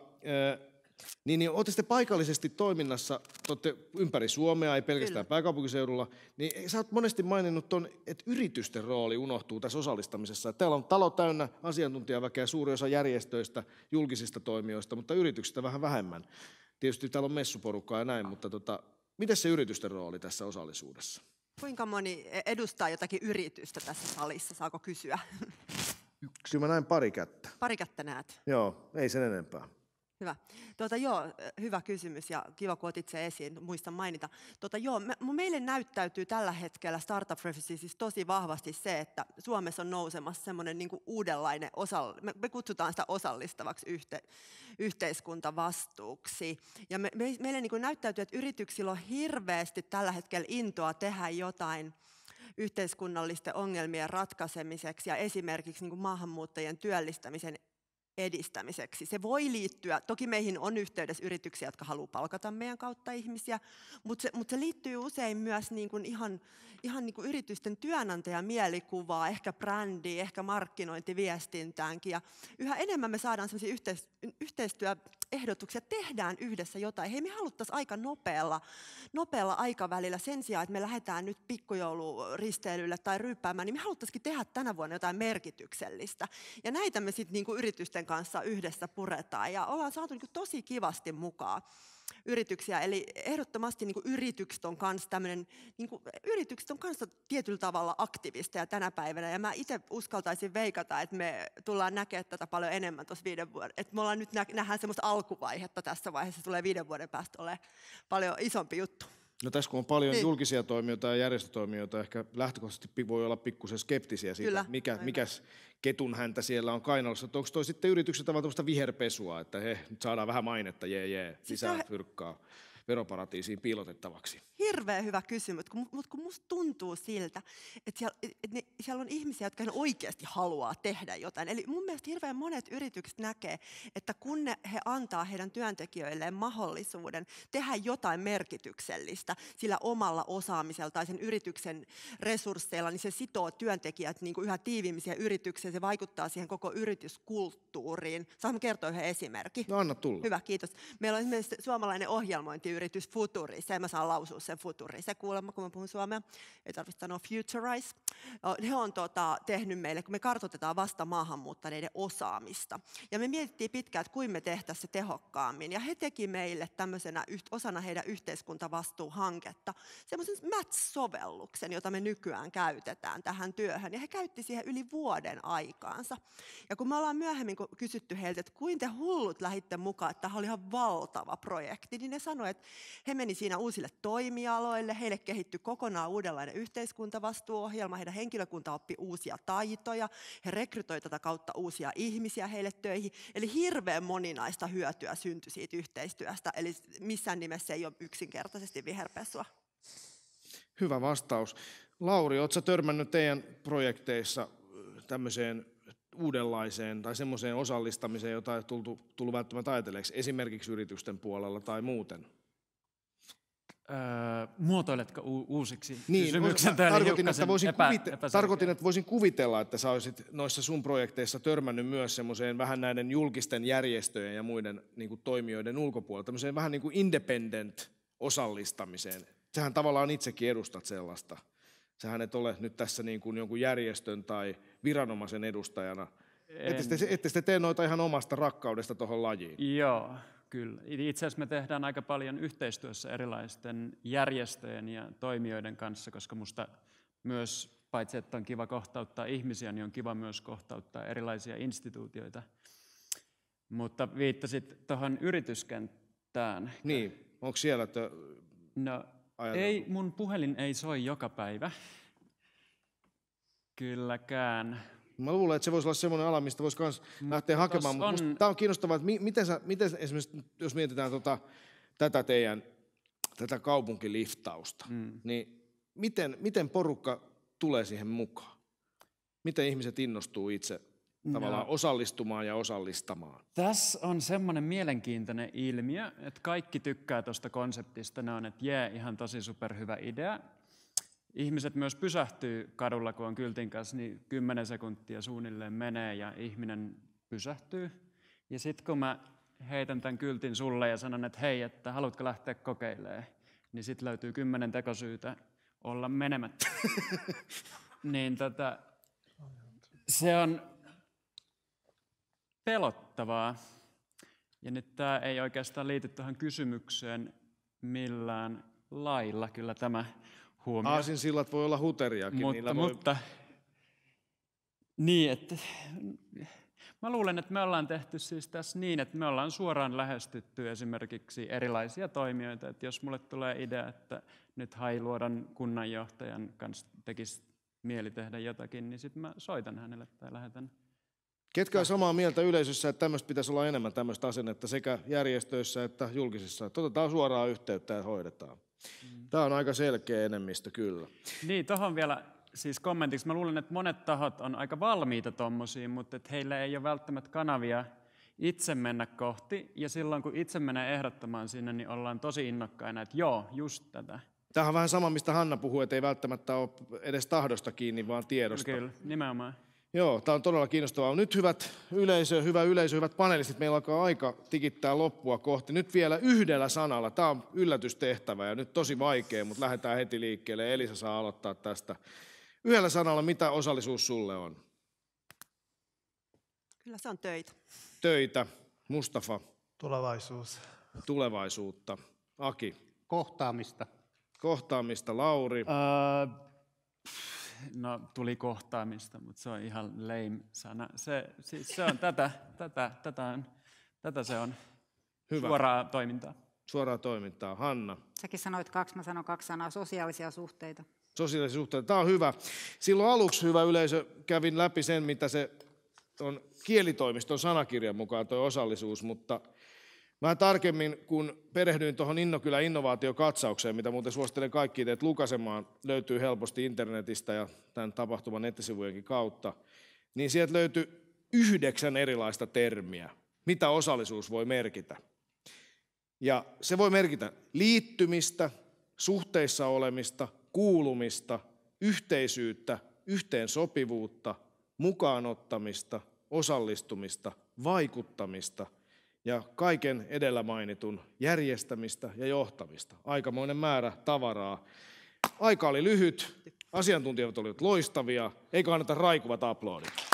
niin, niin olette sitten paikallisesti toiminnassa, olette ympäri Suomea, ei pelkästään Kyllä. pääkaupunkiseudulla, niin sä oot monesti maininnut ton, että yritysten rooli unohtuu tässä osallistamisessa. Täällä on talo täynnä asiantuntijaväkeä, suuri osa järjestöistä, julkisista toimijoista, mutta yrityksistä vähän vähemmän. Tietysti täällä on messuporukkaa ja näin, mutta tota, miten se yritysten rooli tässä osallisuudessa? Kuinka moni edustaa jotakin yritystä tässä salissa, saako kysyä? Kyllä mä näin pari kättä. Pari kättä näet? Joo, ei sen enempää. Hyvä. Tuota, joo, hyvä kysymys ja kiva, kun otit se esiin, muistan mainita. Tuota, joo, me, meille näyttäytyy tällä hetkellä Startup Refugee siis tosi vahvasti se, että Suomessa on nousemassa semmoinen niin uudenlainen, osa, me, me kutsutaan sitä osallistavaksi yhte, yhteiskuntavastuuksi. Ja me, me, meille niin näyttäytyy, että yrityksillä on hirveästi tällä hetkellä intoa tehdä jotain, yhteiskunnallisten ongelmien ratkaisemiseksi ja esimerkiksi niin maahanmuuttajien työllistämisen edistämiseksi. Se voi liittyä, toki meihin on yhteydessä yrityksiä, jotka haluaa palkata meidän kautta ihmisiä, mutta se, mutta se liittyy usein myös niin kuin ihan, ihan niin kuin yritysten työnantajan mielikuvaa, ehkä brändiin, ehkä markkinointiviestintäänkin. Ja yhä enemmän me saadaan sellaisia yhteis, yhteistyöehdotuksia, tehdään yhdessä jotain. Hei, me haluttaisiin aika nopealla, nopealla aikavälillä sen sijaan, että me lähdetään nyt pikkujouluristeilylle tai ryyppäämään, niin me haluttaisiin tehdä tänä vuonna jotain merkityksellistä. Ja näitä me sitten niin yritysten kanssa yhdessä puretaan ja ollaan saatu niin tosi kivasti mukaan yrityksiä. Eli ehdottomasti niin yritykset on kanssa tämmöinen, niin kuin, yritykset on kanssa tietyllä tavalla aktivisteja tänä päivänä. Ja mä itse uskaltaisin veikata, että me tullaan näkemään tätä paljon enemmän tuossa viiden vuoden. Että me ollaan nyt nä- nähdään semmoista alkuvaihetta tässä vaiheessa, tulee viiden vuoden päästä olemaan paljon isompi juttu. No tässä kun on paljon niin. julkisia toimijoita ja järjestötoimijoita, ehkä lähtökohtaisesti voi olla pikkusen skeptisiä siitä, Kyllä. mikä, mikäs ketun häntä siellä on kainalossa. Onko toi sitten yritykset tavallaan viherpesua, että he, nyt saadaan vähän mainetta, jee jee, siis lisää siis fyrkkaa veroparatiisiin piilotettavaksi? Hirveän hyvä kysymys, mutta kun musta tuntuu siltä, että siellä, että ne, siellä on ihmisiä, jotka oikeasti haluaa tehdä jotain. Eli mun mielestä hirveän monet yritykset näkee, että kun ne, he antaa heidän työntekijöilleen mahdollisuuden tehdä jotain merkityksellistä sillä omalla osaamisella tai sen yrityksen resursseilla, niin se sitoo työntekijät niin kuin yhä tiiviimmin siihen yritykseen, se vaikuttaa siihen koko yrityskulttuuriin. Saanko kertoa yhden esimerkin? No anna tulla. Hyvä, kiitos. Meillä on esimerkiksi suomalainen ohjelmointiyritys Futuri, se mä saan lausua sen Futuri, se kuulemma, kun mä puhun suomea, ei tarvitse sanoa Futurize. He on tota, tehnyt meille, kun me kartoitetaan vasta maahanmuuttaneiden osaamista. Ja me mietittiin pitkään, että kuinka me tehtäisiin se tehokkaammin. Ja he teki meille tämmöisenä osana heidän yhteiskuntavastuuhanketta semmoisen Match-sovelluksen, jota me nykyään käytetään tähän työhön. Ja he käytti siihen yli vuoden aikaansa. Ja kun me ollaan myöhemmin kysytty heiltä, että kuinka te hullut lähitte mukaan, että tämä oli ihan valtava projekti, niin ne sanoivat, että he meni siinä uusille toimialoille, heille kehittyi kokonaan uudenlainen yhteiskuntavastuuohjelma, heidän henkilökunta oppi uusia taitoja, he rekrytoivat tätä kautta uusia ihmisiä heille töihin, eli hirveän moninaista hyötyä syntyi siitä yhteistyöstä, eli missään nimessä ei ole yksinkertaisesti viherpesua. Hyvä vastaus. Lauri, oletko törmännyt teidän projekteissa tämmöiseen uudenlaiseen tai semmoiseen osallistamiseen, jota ei tullut, tullut välttämättä ajatelleeksi, esimerkiksi yritysten puolella tai muuten? Öö, muotoiletko u- uusiksi niin, kysymyksen? Tarkoitin että, voisin epä, kuvite- tarkoitin, että voisin kuvitella, että sä olisit noissa sun projekteissa törmännyt myös semmoiseen vähän näiden julkisten järjestöjen ja muiden niin kuin, toimijoiden ulkopuolella, tämmöiseen vähän niin kuin independent osallistamiseen. Sähän tavallaan itsekin edustat sellaista. Sähän et ole nyt tässä niin kuin jonkun järjestön tai viranomaisen edustajana. En... Ette, ette te tee noita ihan omasta rakkaudesta tuohon lajiin. Joo, Kyllä. Itse asiassa me tehdään aika paljon yhteistyössä erilaisten järjestöjen ja toimijoiden kanssa, koska minusta myös, paitsi että on kiva kohtauttaa ihmisiä, niin on kiva myös kohtauttaa erilaisia instituutioita. Mutta viittasit tuohon yrityskenttään. Niin, onko siellä to... No, ei, mun puhelin ei soi joka päivä. Kylläkään. Mä luulen, että se voisi olla semmoinen ala, mistä voisi myös lähteä hakemaan. On... Mutta tämä on kiinnostavaa, että miten, sä, miten esimerkiksi, jos mietitään tota, tätä teidän tätä kaupunkiliftausta, mm. niin miten, miten porukka tulee siihen mukaan? Miten ihmiset innostuu itse tavallaan no. osallistumaan ja osallistamaan? Tässä on semmoinen mielenkiintoinen ilmiö, että kaikki tykkää tuosta konseptista. Ne on, että jee, ihan tosi superhyvä idea ihmiset myös pysähtyy kadulla, kun on kyltin kanssa, niin 10 sekuntia suunnilleen menee ja ihminen pysähtyy. Ja sitten kun mä heitän tämän kyltin sulle ja sanon, että hei, että haluatko lähteä kokeilemaan, niin sitten löytyy kymmenen tekosyytä olla menemättä. niin tota, se on pelottavaa. Ja nyt tämä ei oikeastaan liity tuohon kysymykseen millään lailla. Kyllä tämä huomio. Aasin sillat voi olla huteriakin. Mutta, niillä voi... mutta niin, että Mä luulen, että me ollaan tehty siis tässä niin, että me ollaan suoraan lähestytty esimerkiksi erilaisia toimijoita. Että jos mulle tulee idea, että nyt Hailuodon kunnanjohtajan kanssa tekisi mieli tehdä jotakin, niin sitten mä soitan hänelle tai lähetän Ketkä on samaa mieltä yleisössä, että tämmöistä pitäisi olla enemmän tämmöistä asennetta sekä järjestöissä että julkisissa? Että otetaan suoraan yhteyttä ja hoidetaan. Mm. Tämä on aika selkeä enemmistö kyllä. Niin, tuohon vielä siis kommentiksi. Mä luulen, että monet tahot on aika valmiita tuommoisiin, mutta että heillä ei ole välttämättä kanavia itse mennä kohti. Ja silloin kun itse menee ehdottamaan sinne, niin ollaan tosi innokkaina, että joo, just tätä. Tämä on vähän sama, mistä Hanna puhuu, että ei välttämättä ole edes tahdosta kiinni, vaan tiedosta. Kyllä nimenomaan. Joo, tämä on todella kiinnostavaa. Nyt hyvät yleisö, hyvä yleisö, hyvät panelistit, meillä alkaa aika tikittää loppua kohti. Nyt vielä yhdellä sanalla, tämä on yllätystehtävä ja nyt tosi vaikea, mutta lähdetään heti liikkeelle. Elisa saa aloittaa tästä. Yhdellä sanalla, mitä osallisuus sulle on? Kyllä se on töitä. Töitä. Mustafa. Tulevaisuus. Tulevaisuutta. Aki. Kohtaamista. Kohtaamista. Lauri. Uh, no tuli kohtaamista, mutta se on ihan lame sana. Se, siis se on tätä, tätä, tätä, on, tätä se on. Hyvä. Suoraa toimintaa. Suoraa toimintaa. Hanna. Säkin sanoit kaksi, mä sanon kaksi sanaa, sosiaalisia suhteita. Sosiaalisia suhteita. Tämä on hyvä. Silloin aluksi, hyvä yleisö, kävin läpi sen, mitä se on kielitoimiston sanakirjan mukaan tuo osallisuus, mutta Vähän tarkemmin, kun perehdyin tuohon Innokylä innovaatiokatsaukseen, mitä muuten suosittelen kaikki teet lukasemaan, löytyy helposti internetistä ja tämän tapahtuman nettisivujenkin kautta, niin sieltä löytyy yhdeksän erilaista termiä, mitä osallisuus voi merkitä. Ja se voi merkitä liittymistä, suhteissa olemista, kuulumista, yhteisyyttä, yhteensopivuutta, mukaanottamista, osallistumista, vaikuttamista – ja kaiken edellä mainitun järjestämistä ja johtamista. Aikamoinen määrä tavaraa. Aika oli lyhyt, asiantuntijat olivat loistavia, ei kannata raikuvat aplodit.